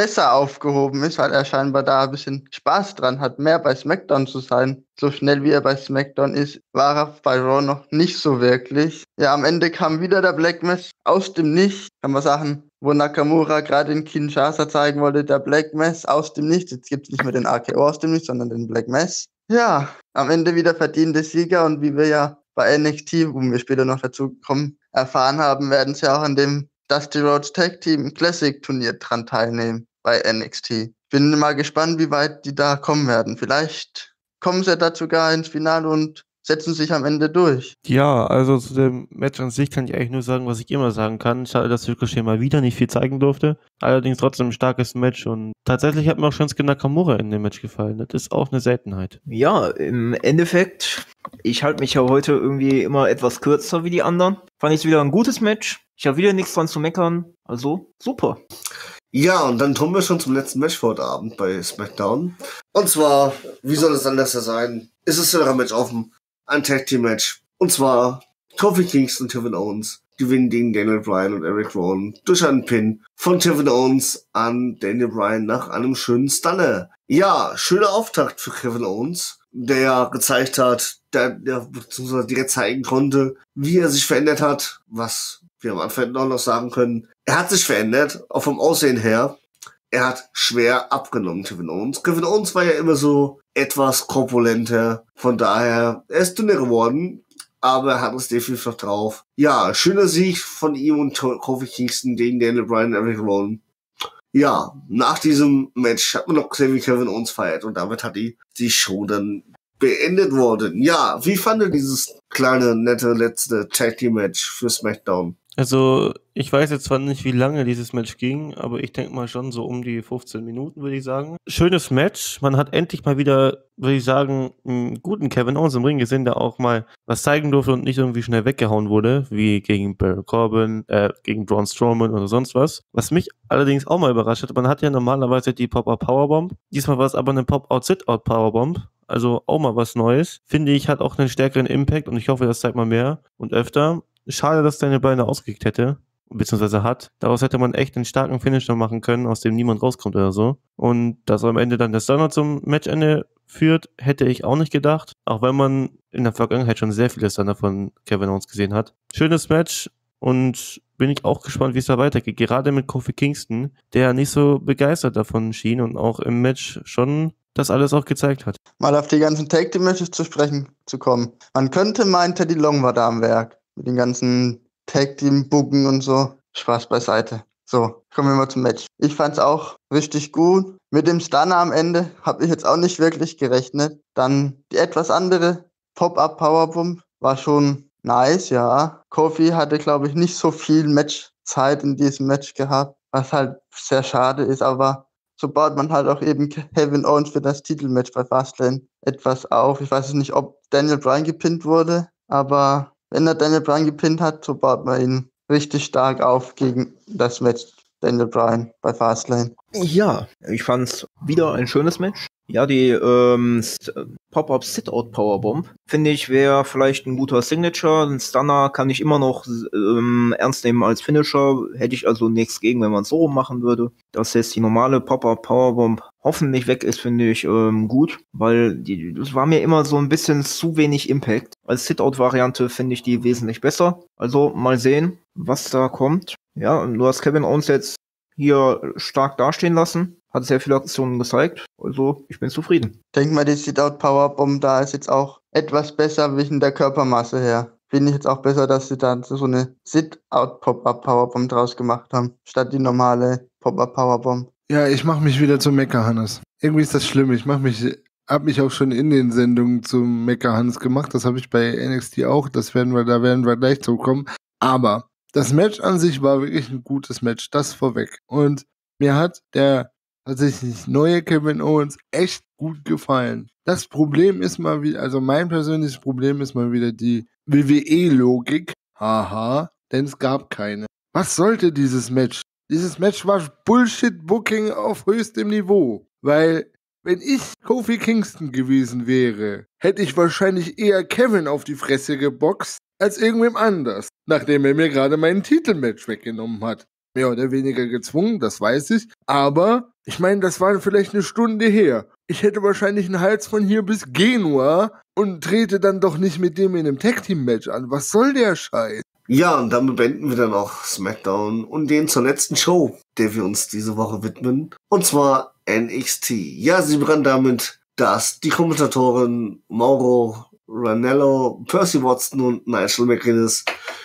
besser aufgehoben ist, weil er scheinbar da ein bisschen Spaß dran hat, mehr bei SmackDown zu sein. So schnell wie er bei SmackDown ist, war er bei Raw noch nicht so wirklich. Ja, am Ende kam wieder der Black Mass aus dem Nichts, kann man sagen, wo Nakamura gerade in Kinshasa zeigen wollte, der Black Mass aus dem Nichts. Jetzt gibt es nicht mehr den AKO aus dem Nichts, sondern den Black Mass. Ja, am Ende wieder verdiente Sieger und wie wir ja bei NXT, wo wir später noch dazu kommen, erfahren haben, werden sie auch an dem Dusty Rhodes Tag Team Classic Turnier dran teilnehmen bei NXT. Bin mal gespannt, wie weit die da kommen werden. Vielleicht kommen sie da sogar ins Finale und setzen sich am Ende durch. Ja, also zu dem Match an sich kann ich eigentlich nur sagen, was ich immer sagen kann. Schade, dass Ricochet mal wieder nicht viel zeigen durfte. Allerdings trotzdem ein starkes Match und tatsächlich hat mir auch Shinsuke Nakamura in dem Match gefallen. Das ist auch eine Seltenheit. Ja, im Endeffekt, ich halte mich ja heute irgendwie immer etwas kürzer wie die anderen. Fand ich wieder ein gutes Match. Ich habe wieder nichts dran zu meckern. Also, super. Ja, und dann kommen wir schon zum letzten Match heute Abend bei SmackDown. Und zwar, wie soll es anders sein? Ist es ja ein Match offen, ein Tag Team Match. Und zwar Kofi Kingston und Kevin Owens gewinnen gegen Daniel Bryan und Eric Rowan durch einen Pin von Kevin Owens an Daniel Bryan nach einem schönen Stunner. Ja, schöner Auftakt für Kevin Owens, der gezeigt hat, der, der beziehungsweise direkt zeigen konnte, wie er sich verändert hat, was wir am Anfang auch noch sagen können. Er hat sich verändert, auch vom Aussehen her. Er hat schwer abgenommen, Kevin Owens. Kevin Owens war ja immer so etwas korpulenter. Von daher, er ist dünner geworden, aber er hat es definitiv noch drauf. Ja, schöner Sieg von ihm und Kofi Kingston gegen Daniel Bryan Eric Rowan. Ja, nach diesem Match hat man noch gesehen, wie Kevin Owens feiert und damit hat die, die Show dann beendet worden. Ja, wie fand ihr dieses kleine, nette letzte Tag Team Match für SmackDown? Also, ich weiß jetzt zwar nicht, wie lange dieses Match ging, aber ich denke mal schon so um die 15 Minuten, würde ich sagen. Schönes Match. Man hat endlich mal wieder, würde ich sagen, einen guten Kevin Owens im Ring gesehen, der auch mal was zeigen durfte und nicht irgendwie schnell weggehauen wurde, wie gegen Baron Corbin, äh, gegen Braun Strowman oder sonst was. Was mich allerdings auch mal überrascht hat, man hat ja normalerweise die Pop-Up Powerbomb. Diesmal war es aber eine Pop-Out Sit-Out Powerbomb. Also auch mal was Neues. Finde ich, hat auch einen stärkeren Impact und ich hoffe, das zeigt man mehr und öfter. Schade, dass deine Beine ausgekickt hätte, beziehungsweise hat. Daraus hätte man echt einen starken Finisher machen können, aus dem niemand rauskommt oder so. Und dass am Ende dann der Stunner zum Matchende führt, hätte ich auch nicht gedacht. Auch wenn man in der Vergangenheit schon sehr viele Stunner von Kevin Owens gesehen hat. Schönes Match und bin ich auch gespannt, wie es da weitergeht. Gerade mit Kofi Kingston, der nicht so begeistert davon schien und auch im Match schon das alles auch gezeigt hat. Mal auf die ganzen Take Team Matches zu sprechen zu kommen. Man könnte meinen, Teddy Long war da am Werk mit den ganzen Tag Team Booken und so. Spaß beiseite. So, kommen wir mal zum Match. Ich fand's auch richtig gut. Mit dem Stunner am Ende habe ich jetzt auch nicht wirklich gerechnet. Dann die etwas andere Pop-Up Powerbomb war schon nice, ja. Kofi hatte, glaube ich, nicht so viel Matchzeit in diesem Match gehabt, was halt sehr schade ist, aber so baut man halt auch eben Kevin Owens für das Titelmatch bei Fastlane etwas auf. Ich weiß nicht, ob Daniel Bryan gepinnt wurde, aber wenn er Daniel Bryan gepinnt hat, so baut man ihn richtig stark auf gegen das Match Daniel Bryan bei Fastlane. Ja, ich fand's wieder ein schönes Match. Ja, die ähm, Pop-Up Sit-Out Powerbomb finde ich wäre vielleicht ein guter Signature. Ein Stunner kann ich immer noch ähm, ernst nehmen als Finisher. Hätte ich also nichts gegen, wenn man so machen würde. Dass jetzt die normale Pop-Up Powerbomb hoffentlich weg ist, finde ich ähm, gut, weil die, das war mir immer so ein bisschen zu wenig Impact. Als Sit-Out-Variante finde ich die wesentlich besser. Also mal sehen, was da kommt. Ja, du hast Kevin Owens jetzt hier stark dastehen lassen hat sehr viele Aktionen gezeigt. Also ich bin zufrieden. Denk mal, die Sit-Out Powerbomb da ist jetzt auch etwas besser wegen der Körpermasse her. Finde ich jetzt auch besser, dass sie da so eine Sit-Out Pop-Up Powerbomb draus gemacht haben, statt die normale Pop-Up Powerbomb. Ja, ich mache mich wieder zum Mecker, Hannes. Irgendwie ist das schlimm. Ich mache mich, hab mich auch schon in den Sendungen zum Mecker Hannes gemacht. Das habe ich bei NXT auch. Das werden wir, da werden wir gleich zukommen. Aber das Match an sich war wirklich ein gutes Match. Das vorweg. Und mir hat der tatsächlich neue Kevin Owens echt gut gefallen. Das Problem ist mal wieder, also mein persönliches Problem ist mal wieder die WWE-Logik. Haha, denn es gab keine. Was sollte dieses Match? Dieses Match war Bullshit-Booking auf höchstem Niveau. Weil, wenn ich Kofi Kingston gewesen wäre, hätte ich wahrscheinlich eher Kevin auf die Fresse geboxt, als irgendwem anders, nachdem er mir gerade meinen Titelmatch weggenommen hat mehr oder weniger gezwungen, das weiß ich. Aber ich meine, das war vielleicht eine Stunde her. Ich hätte wahrscheinlich einen Hals von hier bis Genua und trete dann doch nicht mit dem in einem Tag Team Match an. Was soll der Scheiß? Ja, und damit beenden wir dann auch SmackDown und den zur letzten Show, der wir uns diese Woche widmen. Und zwar NXT. Ja, sie begann damit, dass die Kommentatoren Mauro Ranello, Percy Watson und Nigel McGuinness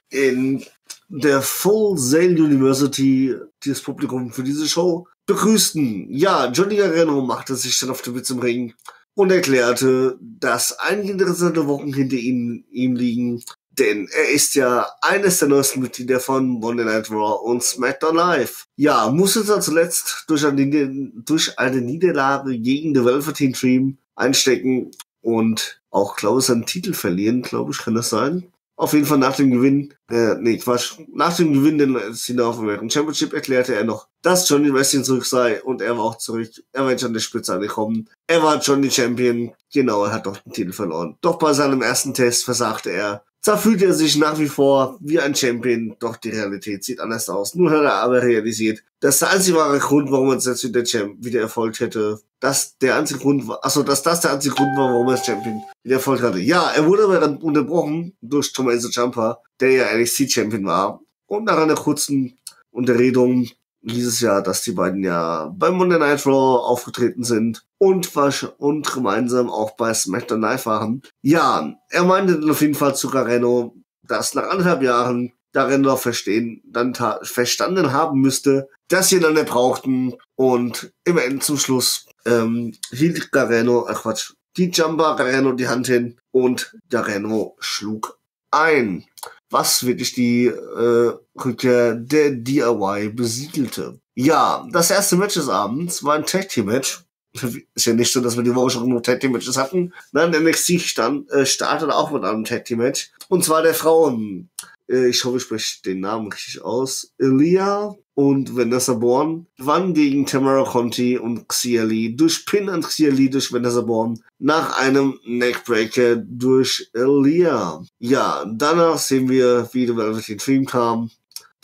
in der Full Sail University dieses Publikum für diese Show begrüßten. Ja, Johnny Gargano machte sich dann auf den Witz im Ring und erklärte, dass einige interessante Wochen hinter ihm, ihm liegen, denn er ist ja eines der neuesten Mitglieder von Monday Night Raw und SmackDown Live. Ja, musste dann zuletzt durch eine, durch eine Niederlage gegen The Velveteen Dream einstecken und auch, glaube ich, seinen Titel verlieren, glaube ich, kann das sein. Auf jeden Fall nach dem Gewinn, äh, nee, Quatsch, nach dem Gewinn den North American Championship erklärte er noch, dass Johnny Wrestling zurück sei und er war auch zurück. Er war jetzt an der Spitze angekommen. Er war Johnny Champion. Genau, er hat doch den Titel verloren. Doch bei seinem ersten Test versagte er. Zwar fühlt er sich nach wie vor wie ein Champion, doch die Realität sieht anders aus. Nun hat er aber realisiert, dass der einzige wahre Grund, warum er jetzt wieder, Champ wieder Erfolg hätte, dass der einzige Grund war, also dass das der einzige Grund war, warum er Champion wieder Erfolg hatte. Ja, er wurde aber dann unterbrochen durch Tommaso Jumper, der ja NXT Champion war. Und nach einer kurzen Unterredung dieses Jahr, dass die beiden ja beim Monday Night Raw aufgetreten sind und, und gemeinsam auch bei SmackDown Live waren. Ja, er meinte dann auf jeden Fall zu Gareno, dass nach anderthalb Jahren Gareno verstehen, dann verstanden haben müsste, dass sie einander brauchten und im Ende zum Schluss ähm, hielt Gareno, ach Quatsch, die Jumper Gareno die Hand hin und Gareno schlug ein was wirklich die äh, Rückkehr der DIY besiegelte. Ja, das erste Match des Abends war ein Tag Team Match. Ist ja nicht so, dass wir die Woche schon genug Tag Team Matches hatten. Nein, der NXT stand, äh, startet auch mit einem Tag Team Match. Und zwar der Frauen. Äh, ich hoffe, ich spreche den Namen richtig aus. Elia und Vanessa Bourne gewannen gegen Tamara Conti und Xia Lee durch Pin und Xia Lee durch Vanessa Bourne nach einem Neckbreaker durch Elia. Ja, danach sehen wir, wie der Velveteen Dream kam,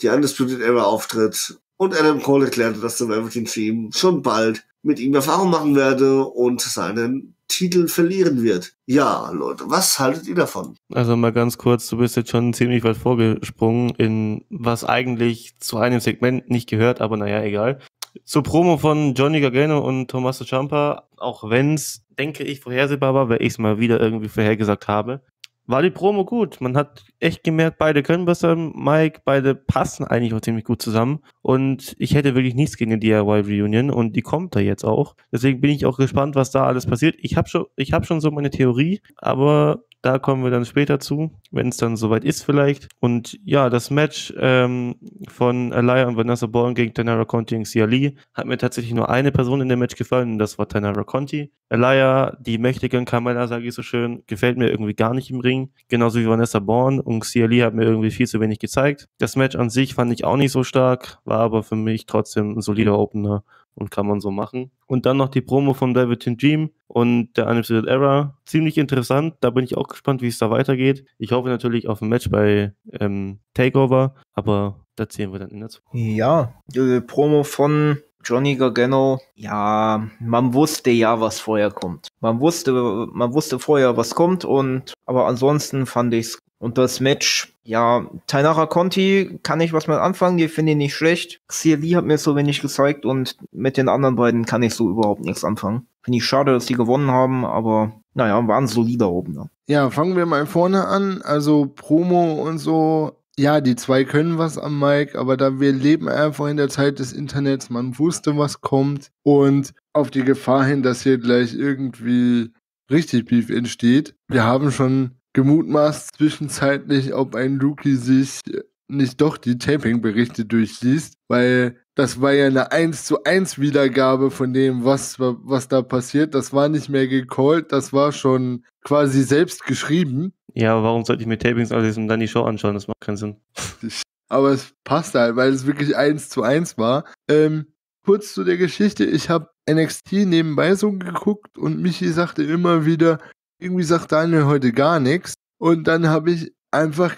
die Undisputed Era auftritt und Adam Cole erklärte, dass der Velveteen Dream schon bald mit ihm Erfahrung machen werde und seinen Titel verlieren wird. Ja, Leute, was haltet ihr davon? Also mal ganz kurz, du bist jetzt schon ziemlich weit vorgesprungen in was eigentlich zu einem Segment nicht gehört, aber naja, egal. Zur Promo von Johnny Gargano und Tommaso Ciampa, auch wenn's, denke ich, vorhersehbar war, weil ich es mal wieder irgendwie vorhergesagt habe, war die Promo gut. Man hat echt gemerkt, beide können besser, Mike, beide passen eigentlich auch ziemlich gut zusammen. Und ich hätte wirklich nichts gegen die DIY Reunion und die kommt da jetzt auch. Deswegen bin ich auch gespannt, was da alles passiert. Ich habe schon, ich habe schon so meine Theorie, aber da kommen wir dann später zu, wenn es dann soweit ist vielleicht. Und ja, das Match ähm, von Alaya und Vanessa Bourne gegen Tanara Conti und Xia Lee hat mir tatsächlich nur eine Person in dem Match gefallen und das war Tanara Conti. Alaya, die mächtigen Kamala, sage ich so schön, gefällt mir irgendwie gar nicht im Ring. Genauso wie Vanessa Bourne und Xia Lee hat mir irgendwie viel zu wenig gezeigt. Das Match an sich fand ich auch nicht so stark, war aber für mich trotzdem ein solider Opener und kann man so machen. Und dann noch die Promo von David Dream und der Undisputed Era. Ziemlich interessant. Da bin ich auch gespannt, wie es da weitergeht. Ich hoffe natürlich auf ein Match bei ähm, Takeover, aber das sehen wir dann in der Zukunft. Ja, die Promo von Johnny Gargano, ja, man wusste ja, was vorher kommt. Man wusste, man wusste vorher, was kommt und, aber ansonsten fand ich's und das Match, ja, Tainara Conti kann ich was mit anfangen, die finde ich nicht schlecht. Xia Lee hat mir so wenig gezeigt und mit den anderen beiden kann ich so überhaupt nichts anfangen. Finde ich schade, dass die gewonnen haben, aber naja, waren solider oben. Ne? Ja, fangen wir mal vorne an. Also Promo und so. Ja, die zwei können was am Mic, aber da wir leben einfach in der Zeit des Internets, man wusste, was kommt und auf die Gefahr hin, dass hier gleich irgendwie richtig Beef entsteht. Wir haben schon gemutmaßt zwischenzeitlich, ob ein Rookie sich nicht doch die Taping-Berichte durchliest, weil das war ja eine 1 zu 1 Wiedergabe von dem, was, was da passiert. Das war nicht mehr gecallt, das war schon quasi selbst geschrieben. Ja, warum sollte ich mir Tapings alles und dann die Show anschauen? Das macht keinen Sinn. *laughs* aber es passt halt, weil es wirklich 1 zu 1 war. Ähm, kurz zu der Geschichte, ich habe NXT nebenbei so geguckt und Michi sagte immer wieder, irgendwie sagt Daniel heute gar nichts. Und dann habe ich einfach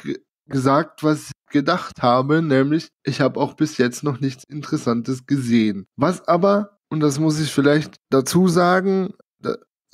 gesagt, was ich gedacht habe, nämlich ich habe auch bis jetzt noch nichts Interessantes gesehen. Was aber, und das muss ich vielleicht dazu sagen,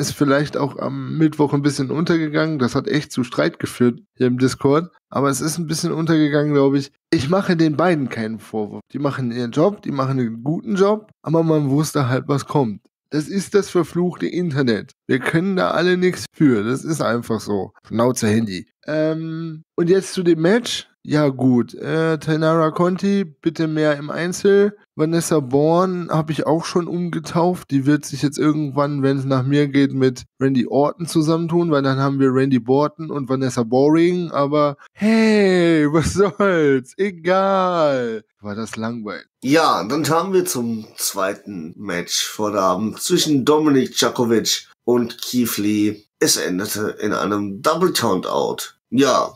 ist vielleicht auch am Mittwoch ein bisschen untergegangen. Das hat echt zu Streit geführt hier im Discord. Aber es ist ein bisschen untergegangen, glaube ich. Ich mache den beiden keinen Vorwurf. Die machen ihren Job, die machen einen guten Job, aber man wusste halt, was kommt. Das ist das verfluchte Internet. Wir können da alle nichts für. Das ist einfach so. Schnauze Handy. Ähm, und jetzt zu dem Match. Ja, gut. Äh, Tainara Conti, bitte mehr im Einzel. Vanessa Bourne habe ich auch schon umgetauft. Die wird sich jetzt irgendwann, wenn es nach mir geht, mit Randy Orton zusammentun, weil dann haben wir Randy Borton und Vanessa Boring. Aber hey, *laughs* was soll's? Egal. War das langweilig. Ja, dann kamen wir zum zweiten Match vor der Abend zwischen Dominik Djokovic und Keith Lee. Es endete in einem Double Count Out. Ja,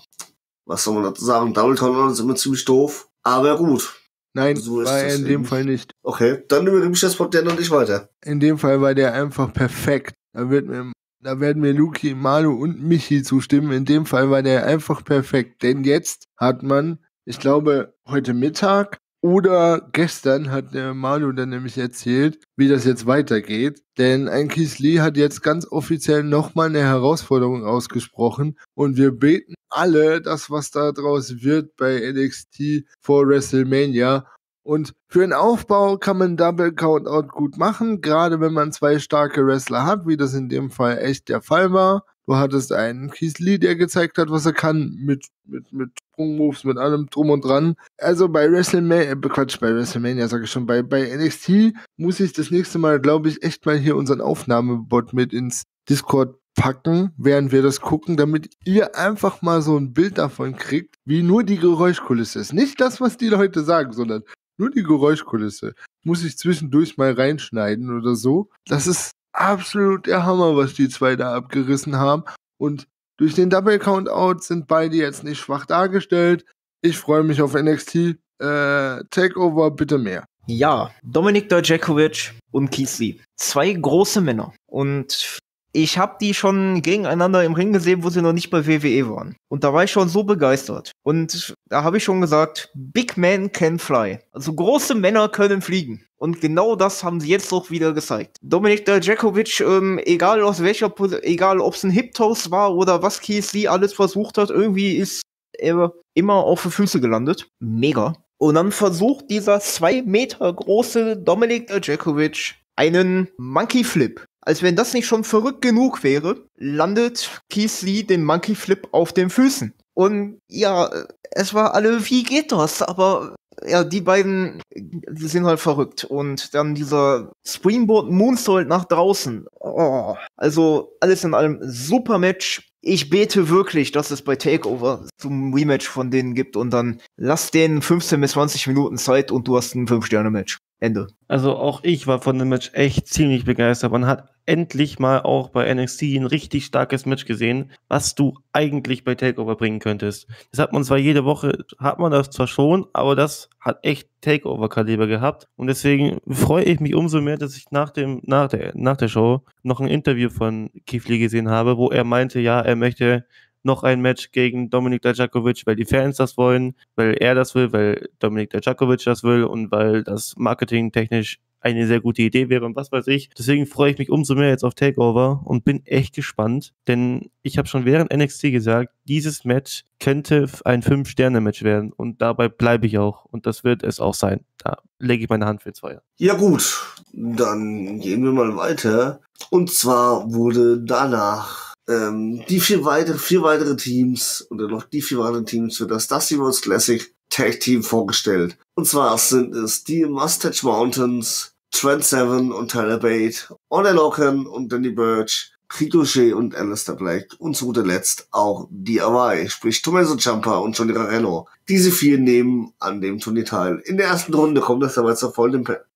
Was soll man dazu sagen? Double Count ist immer ziemlich doof. Aber gut. Nein, So war er in dem. Fall nicht. Okay, dann übergebe ich das Wort und nicht weiter. In dem Fall war der einfach perfekt. Da wird mir, da werden mir Luki, Malu und Michi zustimmen. In dem Fall war der einfach perfekt. Denn jetzt hat man, ich glaube, heute Mittag oder gestern hat der Malu dann nämlich erzählt, wie das jetzt weitergeht. Denn ein Lee hat jetzt ganz offiziell nochmal eine Herausforderung ausgesprochen. Und wir beten alle, dass was da draus wird bei NXT vor WrestleMania. Und für einen Aufbau kann man Double Countout gut machen, gerade wenn man zwei starke Wrestler hat, wie das in dem Fall echt der Fall war. Du hattest einen Keith Lee, der gezeigt hat, was er kann, mit, mit, mit Sprungmoves, mit allem drum und dran. Also bei WrestleMania, äh, Quatsch, bei WrestleMania sage ich schon, bei, bei NXT muss ich das nächste Mal, glaube ich, echt mal hier unseren Aufnahmebot mit ins Discord packen, während wir das gucken, damit ihr einfach mal so ein Bild davon kriegt, wie nur die Geräuschkulisse ist. Nicht das, was die Leute sagen, sondern nur die Geräuschkulisse. Muss ich zwischendurch mal reinschneiden oder so. Das ist absolut der Hammer, was die zwei da abgerissen haben. Und durch den Double Countout sind beide jetzt nicht schwach dargestellt. Ich freue mich auf NXT. Äh, Takeover, bitte mehr. Ja, Dominik Dajakovic und Keith Lee. Zwei große Männer. Und ich habe die schon gegeneinander im Ring gesehen, wo sie noch nicht bei WWE waren. Und da war ich schon so begeistert. Und da habe ich schon gesagt, Big Men can fly. Also große Männer können fliegen. Und genau das haben sie jetzt auch wieder gezeigt. Dominik Dajakovic, ähm, egal aus welcher, Pos- egal ob es ein Hip Toss war oder was Lee alles versucht hat, irgendwie ist er immer auf die Füße gelandet. Mega. Und dann versucht dieser zwei Meter große Dominik Dajakovic einen Monkey Flip. Als wenn das nicht schon verrückt genug wäre, landet Keith Lee den Monkey Flip auf den Füßen. Und ja, es war alle, wie geht das? Aber ja, die beiden, die sind halt verrückt. Und dann dieser Springboard Moonsault nach draußen. Oh, also alles in allem super Match. Ich bete wirklich, dass es bei Takeover zum Rematch von denen gibt und dann lass denen 15 bis 20 Minuten Zeit und du hast ein 5-Sterne-Match. Ende. Also auch ich war von dem Match echt ziemlich begeistert. Man hat endlich mal auch bei NXT ein richtig starkes Match gesehen, was du eigentlich bei Takeover bringen könntest. Das hat man zwar jede Woche, hat man das zwar schon, aber das hat echt Takeover-Kaliber gehabt. Und deswegen freue ich mich umso mehr, dass ich nach dem, nach der, nach der Show noch ein Interview von Lee gesehen habe, wo er meinte, ja, er möchte noch ein Match gegen Dominik Dajakovic, weil die Fans das wollen, weil er das will, weil Dominik Dajakovic das will und weil das marketingtechnisch eine sehr gute Idee wäre und was weiß ich. Deswegen freue ich mich umso mehr jetzt auf Takeover und bin echt gespannt, denn ich habe schon während NXT gesagt, dieses Match könnte ein 5-Sterne-Match werden und dabei bleibe ich auch und das wird es auch sein. Da lege ich meine Hand für Feuer. Ja gut, dann gehen wir mal weiter. Und zwar wurde danach ähm, die vier weitere, vier weitere Teams oder noch die vier weiteren Teams für das Dusty Rhodes Classic Tag Team vorgestellt. Und zwar sind es die Mustache Mountains, Trent Seven und Tyler Bate, Orla Locken und Danny Birch, Ricochet und Alistair Black und zu guter Letzt auch DIY, sprich Tommaso Ciampa und Johnny Gargano. Diese vier nehmen an dem Turnier teil. In der ersten Runde kommt es dabei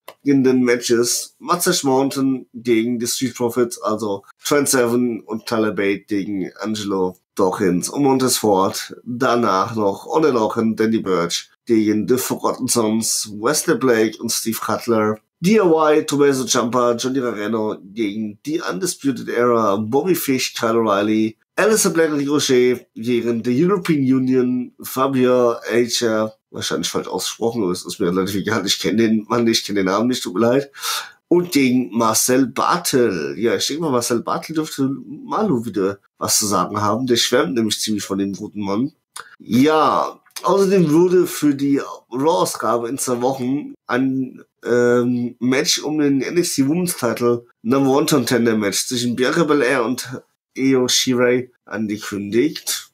zu folgenden Matches. Mustache Mountain gegen die Street Profits, also Trent Seven und Tyler Bate gegen Angelo Dawkins und Montes Ford. Danach noch Orla Locken, Danny Birch gegen The Forgotten Sons, Wesley Blake und Steve Cutler. DIY, Tommaso Ciampa, Johnny Gargano gegen die Undisputed Era, Bobby Fish, Kyle O'Reilly, Alistair Black und Ricochet gegen die European Union, Fabio Acher, wahrscheinlich falsch ausgesprochen, aber es ist mir relativ egal, ich kenne den Mann nicht, ich kenne den Namen nicht, tut mir leid. Und gegen Marcel Bartel. Ja, ich denke mal, Marcel Bartel dürfte Malu wieder was zu sagen haben. Der schwärmt nämlich ziemlich von dem guten Mann. Ja, außerdem wurde für die Raw-Ausgabe in zwei Wochen ein ähm, Match um den NXT Women's Title Number One Contender Match zwischen Bianca Belair und Io Shirai angekündigt.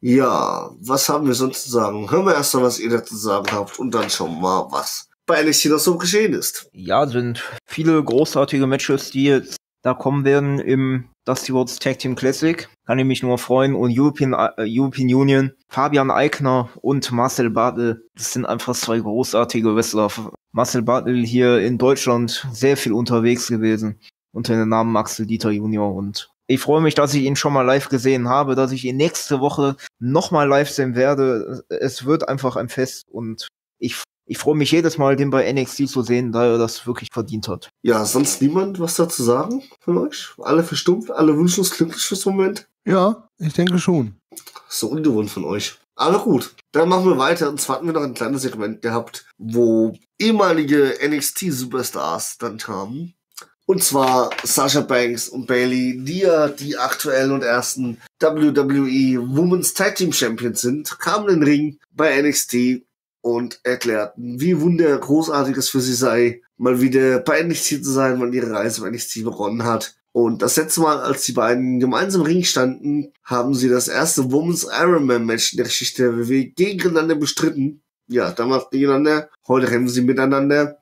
Ja, was haben wir sonst zu sagen? Hören wir erst mal, was ihr dazu zu sagen habt und dann schauen wir mal, was bei NXT noch so geschehen ist. Ja, sind viele großartige Matches, die jetzt da kommen werden im Dusty Rhodes Tag Team Classic. Kann ich mich nur freuen. Und European, äh, European Union, Fabian Eigner und Marcel Bartel, das sind einfach zwei großartige Wrestler. Marcel Bartel hier in Deutschland sehr viel unterwegs gewesen unter dem Namen Axel Dieter Junior und ich freue mich, dass ich ihn schon mal live gesehen habe, dass ich ihn nächste Woche nochmal live sehen werde. Es wird einfach ein Fest und ich, ich freue mich jedes Mal, den bei NXT zu sehen, da er das wirklich verdient hat. Ja, sonst niemand was dazu sagen von euch? Alle verstummt, alle wünschlos glücklich fürs Moment? Ja, ich denke schon. So ungewohnt von euch. Aber gut, dann machen wir weiter. Und zwar hatten wir noch ein kleines Segment gehabt, wo ehemalige NXT-Superstars dann kamen. Und zwar Sasha Banks und Bailey, die ja die aktuellen und ersten WWE Women's Tag Team Champions sind, kamen in den Ring bei NXT und erklärten, wie wunder großartig es für sie sei, mal wieder bei NXT zu sein, weil ihre Reise bei NXT begonnen hat. Und das letzte Mal, als die beiden gemeinsam im Ring standen, haben sie das erste Women's Ironman Match in der Geschichte der WWE gegeneinander bestritten. Ja, damals gegeneinander, heute rennen sie miteinander.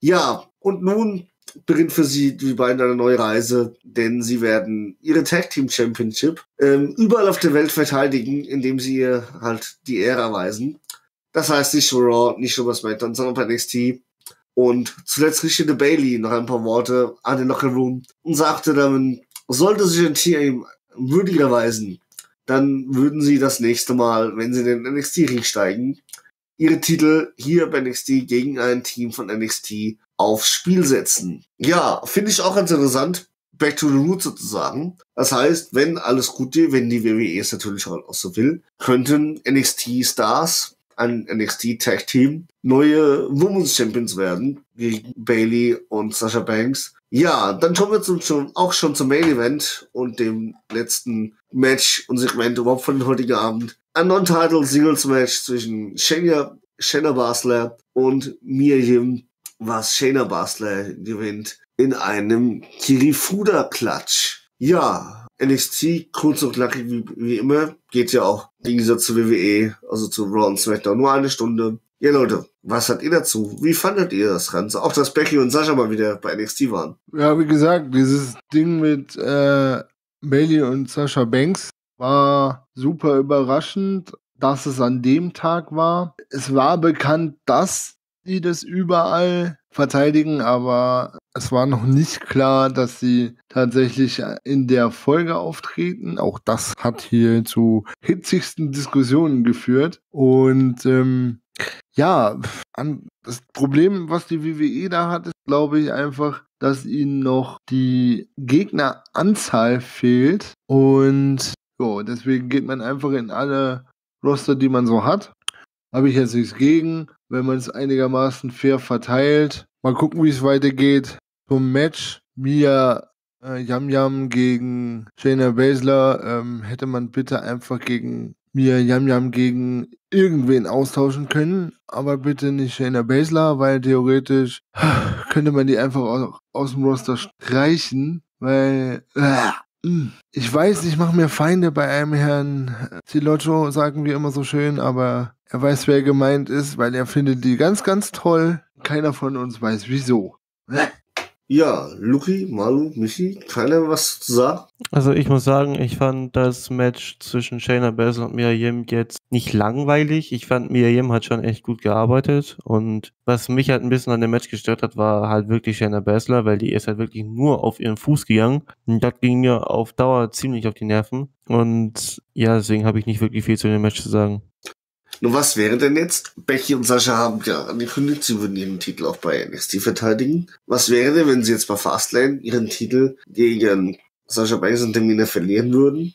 Ja, und nun beginnt für sie die beiden eine neue Reise, denn sie werden ihre Tag Team Championship ähm, überall auf der Welt verteidigen, indem sie ihr halt die Ehre erweisen. Das heißt nicht nur Raw, nicht nur bei SmackDown, sondern bei NXT. Und zuletzt richtete Bailey noch ein paar Worte an den Locker Room und sagte dann, sollte sich ein Team würdig erweisen, dann würden sie das nächste Mal, wenn sie in den NXT-Ring steigen, ihre Titel hier bei NXT gegen ein Team von NXT aufs Spiel setzen. Ja, finde ich auch ganz interessant. Back to the Roots sozusagen. Das heißt, wenn alles gut geht, wenn die WWE es natürlich auch so will, könnten NXT-Stars, ein NXT-Tag-Team, neue Women's Champions werden, gegen Bailey und Sasha Banks. Ja, dann kommen wir zum, schon, auch schon zum Main Event und dem letzten Match und Segment überhaupt von heutigen Abend. Ein Non-Title Singles Match zwischen Shayna, Shayna Basler und Mia Yim was Shayna Basler gewinnt in einem Kirifuda-Klatsch. Ja, NXT, kurz und knackig wie, wie immer, geht ja auch im Gegensatz zu WWE, also zu Raw und SmackDown, nur eine Stunde. Ja, Leute, was hat ihr dazu? Wie fandet ihr das Ganze? Auch, dass Becky und Sascha mal wieder bei NXT waren. Ja, wie gesagt, dieses Ding mit äh, Bailey und Sascha Banks war super überraschend, dass es an dem Tag war. Es war bekannt, dass die das überall verteidigen, aber es war noch nicht klar, dass sie tatsächlich in der Folge auftreten. Auch das hat hier zu hitzigsten Diskussionen geführt. Und ähm, ja, an, das Problem, was die WWE da hat, ist, glaube ich, einfach, dass ihnen noch die Gegneranzahl fehlt. Und jo, deswegen geht man einfach in alle Roster, die man so hat. Habe ich jetzt nichts gegen wenn man es einigermaßen fair verteilt. Mal gucken, wie es weitergeht. Zum Match. Mia äh, Yam Yam gegen Shayna Baszler ähm, hätte man bitte einfach gegen Mia Yam Yam gegen irgendwen austauschen können, aber bitte nicht Shayna Baszler, weil theoretisch *sighs* könnte man die einfach aus, aus dem Roster streichen, weil äh, ich weiß, ich mache mir Feinde bei einem Herrn Tilotto, sagen wir immer so schön, aber er weiß, wer gemeint ist, weil er findet die ganz, ganz toll. Keiner von uns weiß wieso. Ja, Luki, Malu, Michi, keiner was zu sagen? Also ich muss sagen, ich fand das Match zwischen Shayna Baszler und Mia Yim jetzt nicht langweilig. Ich fand, Mia Yim hat schon echt gut gearbeitet und was mich halt ein bisschen an dem Match gestört hat, war halt wirklich Shayna Baszler, weil die ist halt wirklich nur auf ihren Fuß gegangen und das ging mir auf Dauer ziemlich auf die Nerven und ja, deswegen habe ich nicht wirklich viel zu dem Match zu sagen. Nun, was wäre denn jetzt? Becky und Sascha haben ja angekündigt, sie würden ihren Titel auch bei NXT verteidigen. Was wäre denn, wenn sie jetzt bei Fastlane ihren Titel gegen Sascha Banks und Termine verlieren würden?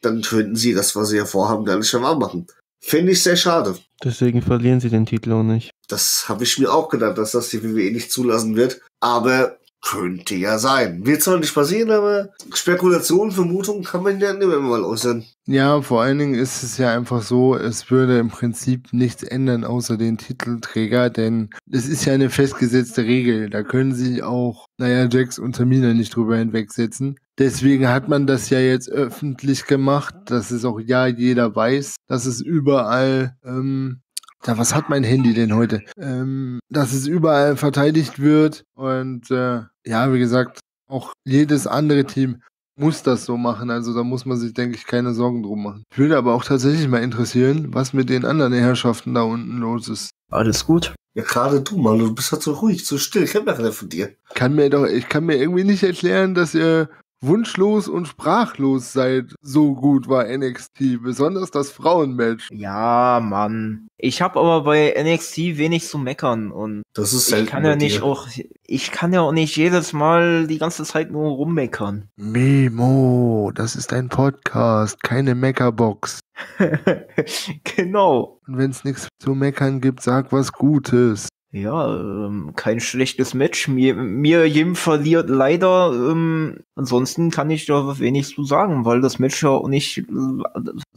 Dann könnten sie das, was sie ja vorhaben, gar nicht mehr wahr machen. Finde ich sehr schade. Deswegen verlieren sie den Titel auch nicht. Das habe ich mir auch gedacht, dass das die WWE nicht zulassen wird. Aber könnte ja sein. Wird zwar nicht passieren, aber Spekulationen, Vermutungen kann man ja immer mal äußern. Ja, vor allen Dingen ist es ja einfach so, es würde im Prinzip nichts ändern außer den Titelträger, denn es ist ja eine festgesetzte Regel. Da können sich auch, naja, Jax und Tamina nicht drüber hinwegsetzen. Deswegen hat man das ja jetzt öffentlich gemacht, dass es auch ja jeder weiß, dass es überall ähm, ja, was hat mein Handy denn heute? Ähm, dass es überall verteidigt wird und äh, ja, wie gesagt, auch jedes andere Team muss das so machen. Also da muss man sich, denke ich, keine Sorgen drum machen. Ich würde aber auch tatsächlich mal interessieren, was mit den anderen Herrschaften da unten los ist. Alles gut. Ja, gerade du, Mann, du bist halt so ruhig, so still. Ich kenne ja von dir. Kann mir doch, ich kann mir irgendwie nicht erklären, dass ihr wunschlos und sprachlos seid. So gut war NXT, besonders das Frauenmatch. Ja, Mann. Ich habe aber bei NXT wenig zu meckern und Das ist ich kann ja nicht dir. auch, ich kann ja auch nicht jedes Mal die ganze Zeit nur rummeckern. Memo, das ist ein Podcast, keine Meckerbox. *laughs* genau. Und wenn es nichts zu meckern gibt, sag was Gutes. Ja, ähm, kein schlechtes Match. Mir, mir Jim verliert leider. Ähm, ansonsten kann ich da wenig zu sagen, weil das Match ja auch nicht äh,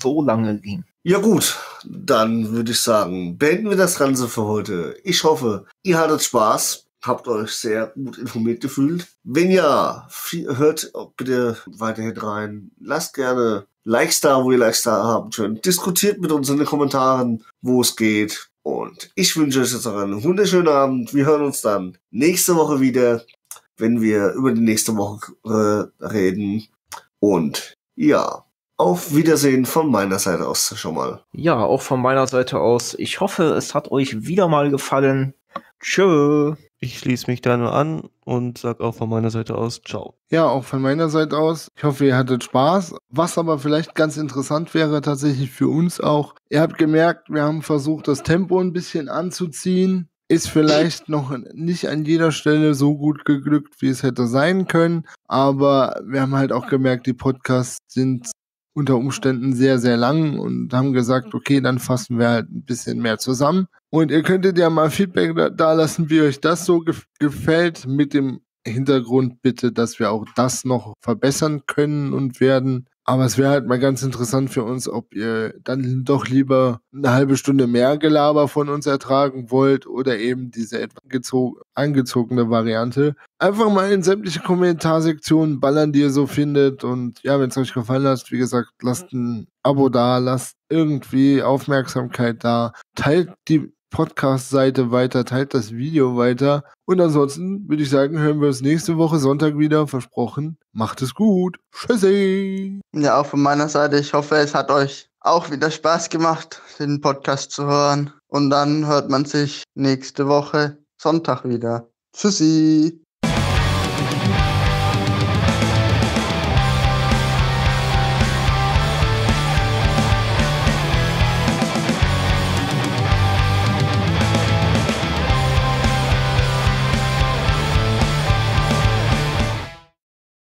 so lange ging. Ja gut, dann würde ich sagen, beenden wir das Ganze für heute. Ich hoffe, ihr hattet Spaß, habt euch sehr gut informiert gefühlt. Wenn ja, hört bitte weiterhin rein. Lasst gerne Likes da, wo ihr Likes da haben könnt. Diskutiert mit uns in den Kommentaren, wo es geht. Und ich wünsche euch jetzt noch einen wunderschönen Abend. Wir hören uns dann nächste Woche wieder, wenn wir über die nächste Woche reden. Und ja, auf Wiedersehen von meiner Seite aus schon mal. Ja, auch von meiner Seite aus. Ich hoffe, es hat euch wieder mal gefallen. Tschö. Ich schließe mich da nur an und sag auch von meiner Seite aus Ciao. Ja, auch von meiner Seite aus. Ich hoffe, ihr hattet Spaß. Was aber vielleicht ganz interessant wäre, tatsächlich für uns auch. Ihr habt gemerkt, wir haben versucht, das Tempo ein bisschen anzuziehen. Ist vielleicht noch nicht an jeder Stelle so gut geglückt, wie es hätte sein können. Aber wir haben halt auch gemerkt, die Podcasts sind unter Umständen sehr, sehr lang und haben gesagt, okay, dann fassen wir halt ein bisschen mehr zusammen. Und ihr könntet ja mal Feedback da, da lassen, wie euch das so gef gefällt, mit dem Hintergrund bitte, dass wir auch das noch verbessern können und werden. Aber es wäre halt mal ganz interessant für uns, ob ihr dann doch lieber eine halbe Stunde mehr Gelaber von uns ertragen wollt oder eben diese etwas gezo- angezogene Variante. Einfach mal in sämtliche Kommentarsektionen ballern, die ihr so findet. Und ja, wenn es euch gefallen hat, wie gesagt, lasst ein Abo da, lasst irgendwie Aufmerksamkeit da, teilt die Podcast-Seite weiter, teilt das Video weiter. Und ansonsten würde ich sagen, hören wir uns nächste Woche Sonntag wieder. Versprochen. Macht es gut. Tschüssi. Ja, auch von meiner Seite. Ich hoffe, es hat euch auch wieder Spaß gemacht, den Podcast zu hören. Und dann hört man sich nächste Woche Sonntag wieder. Tschüssi.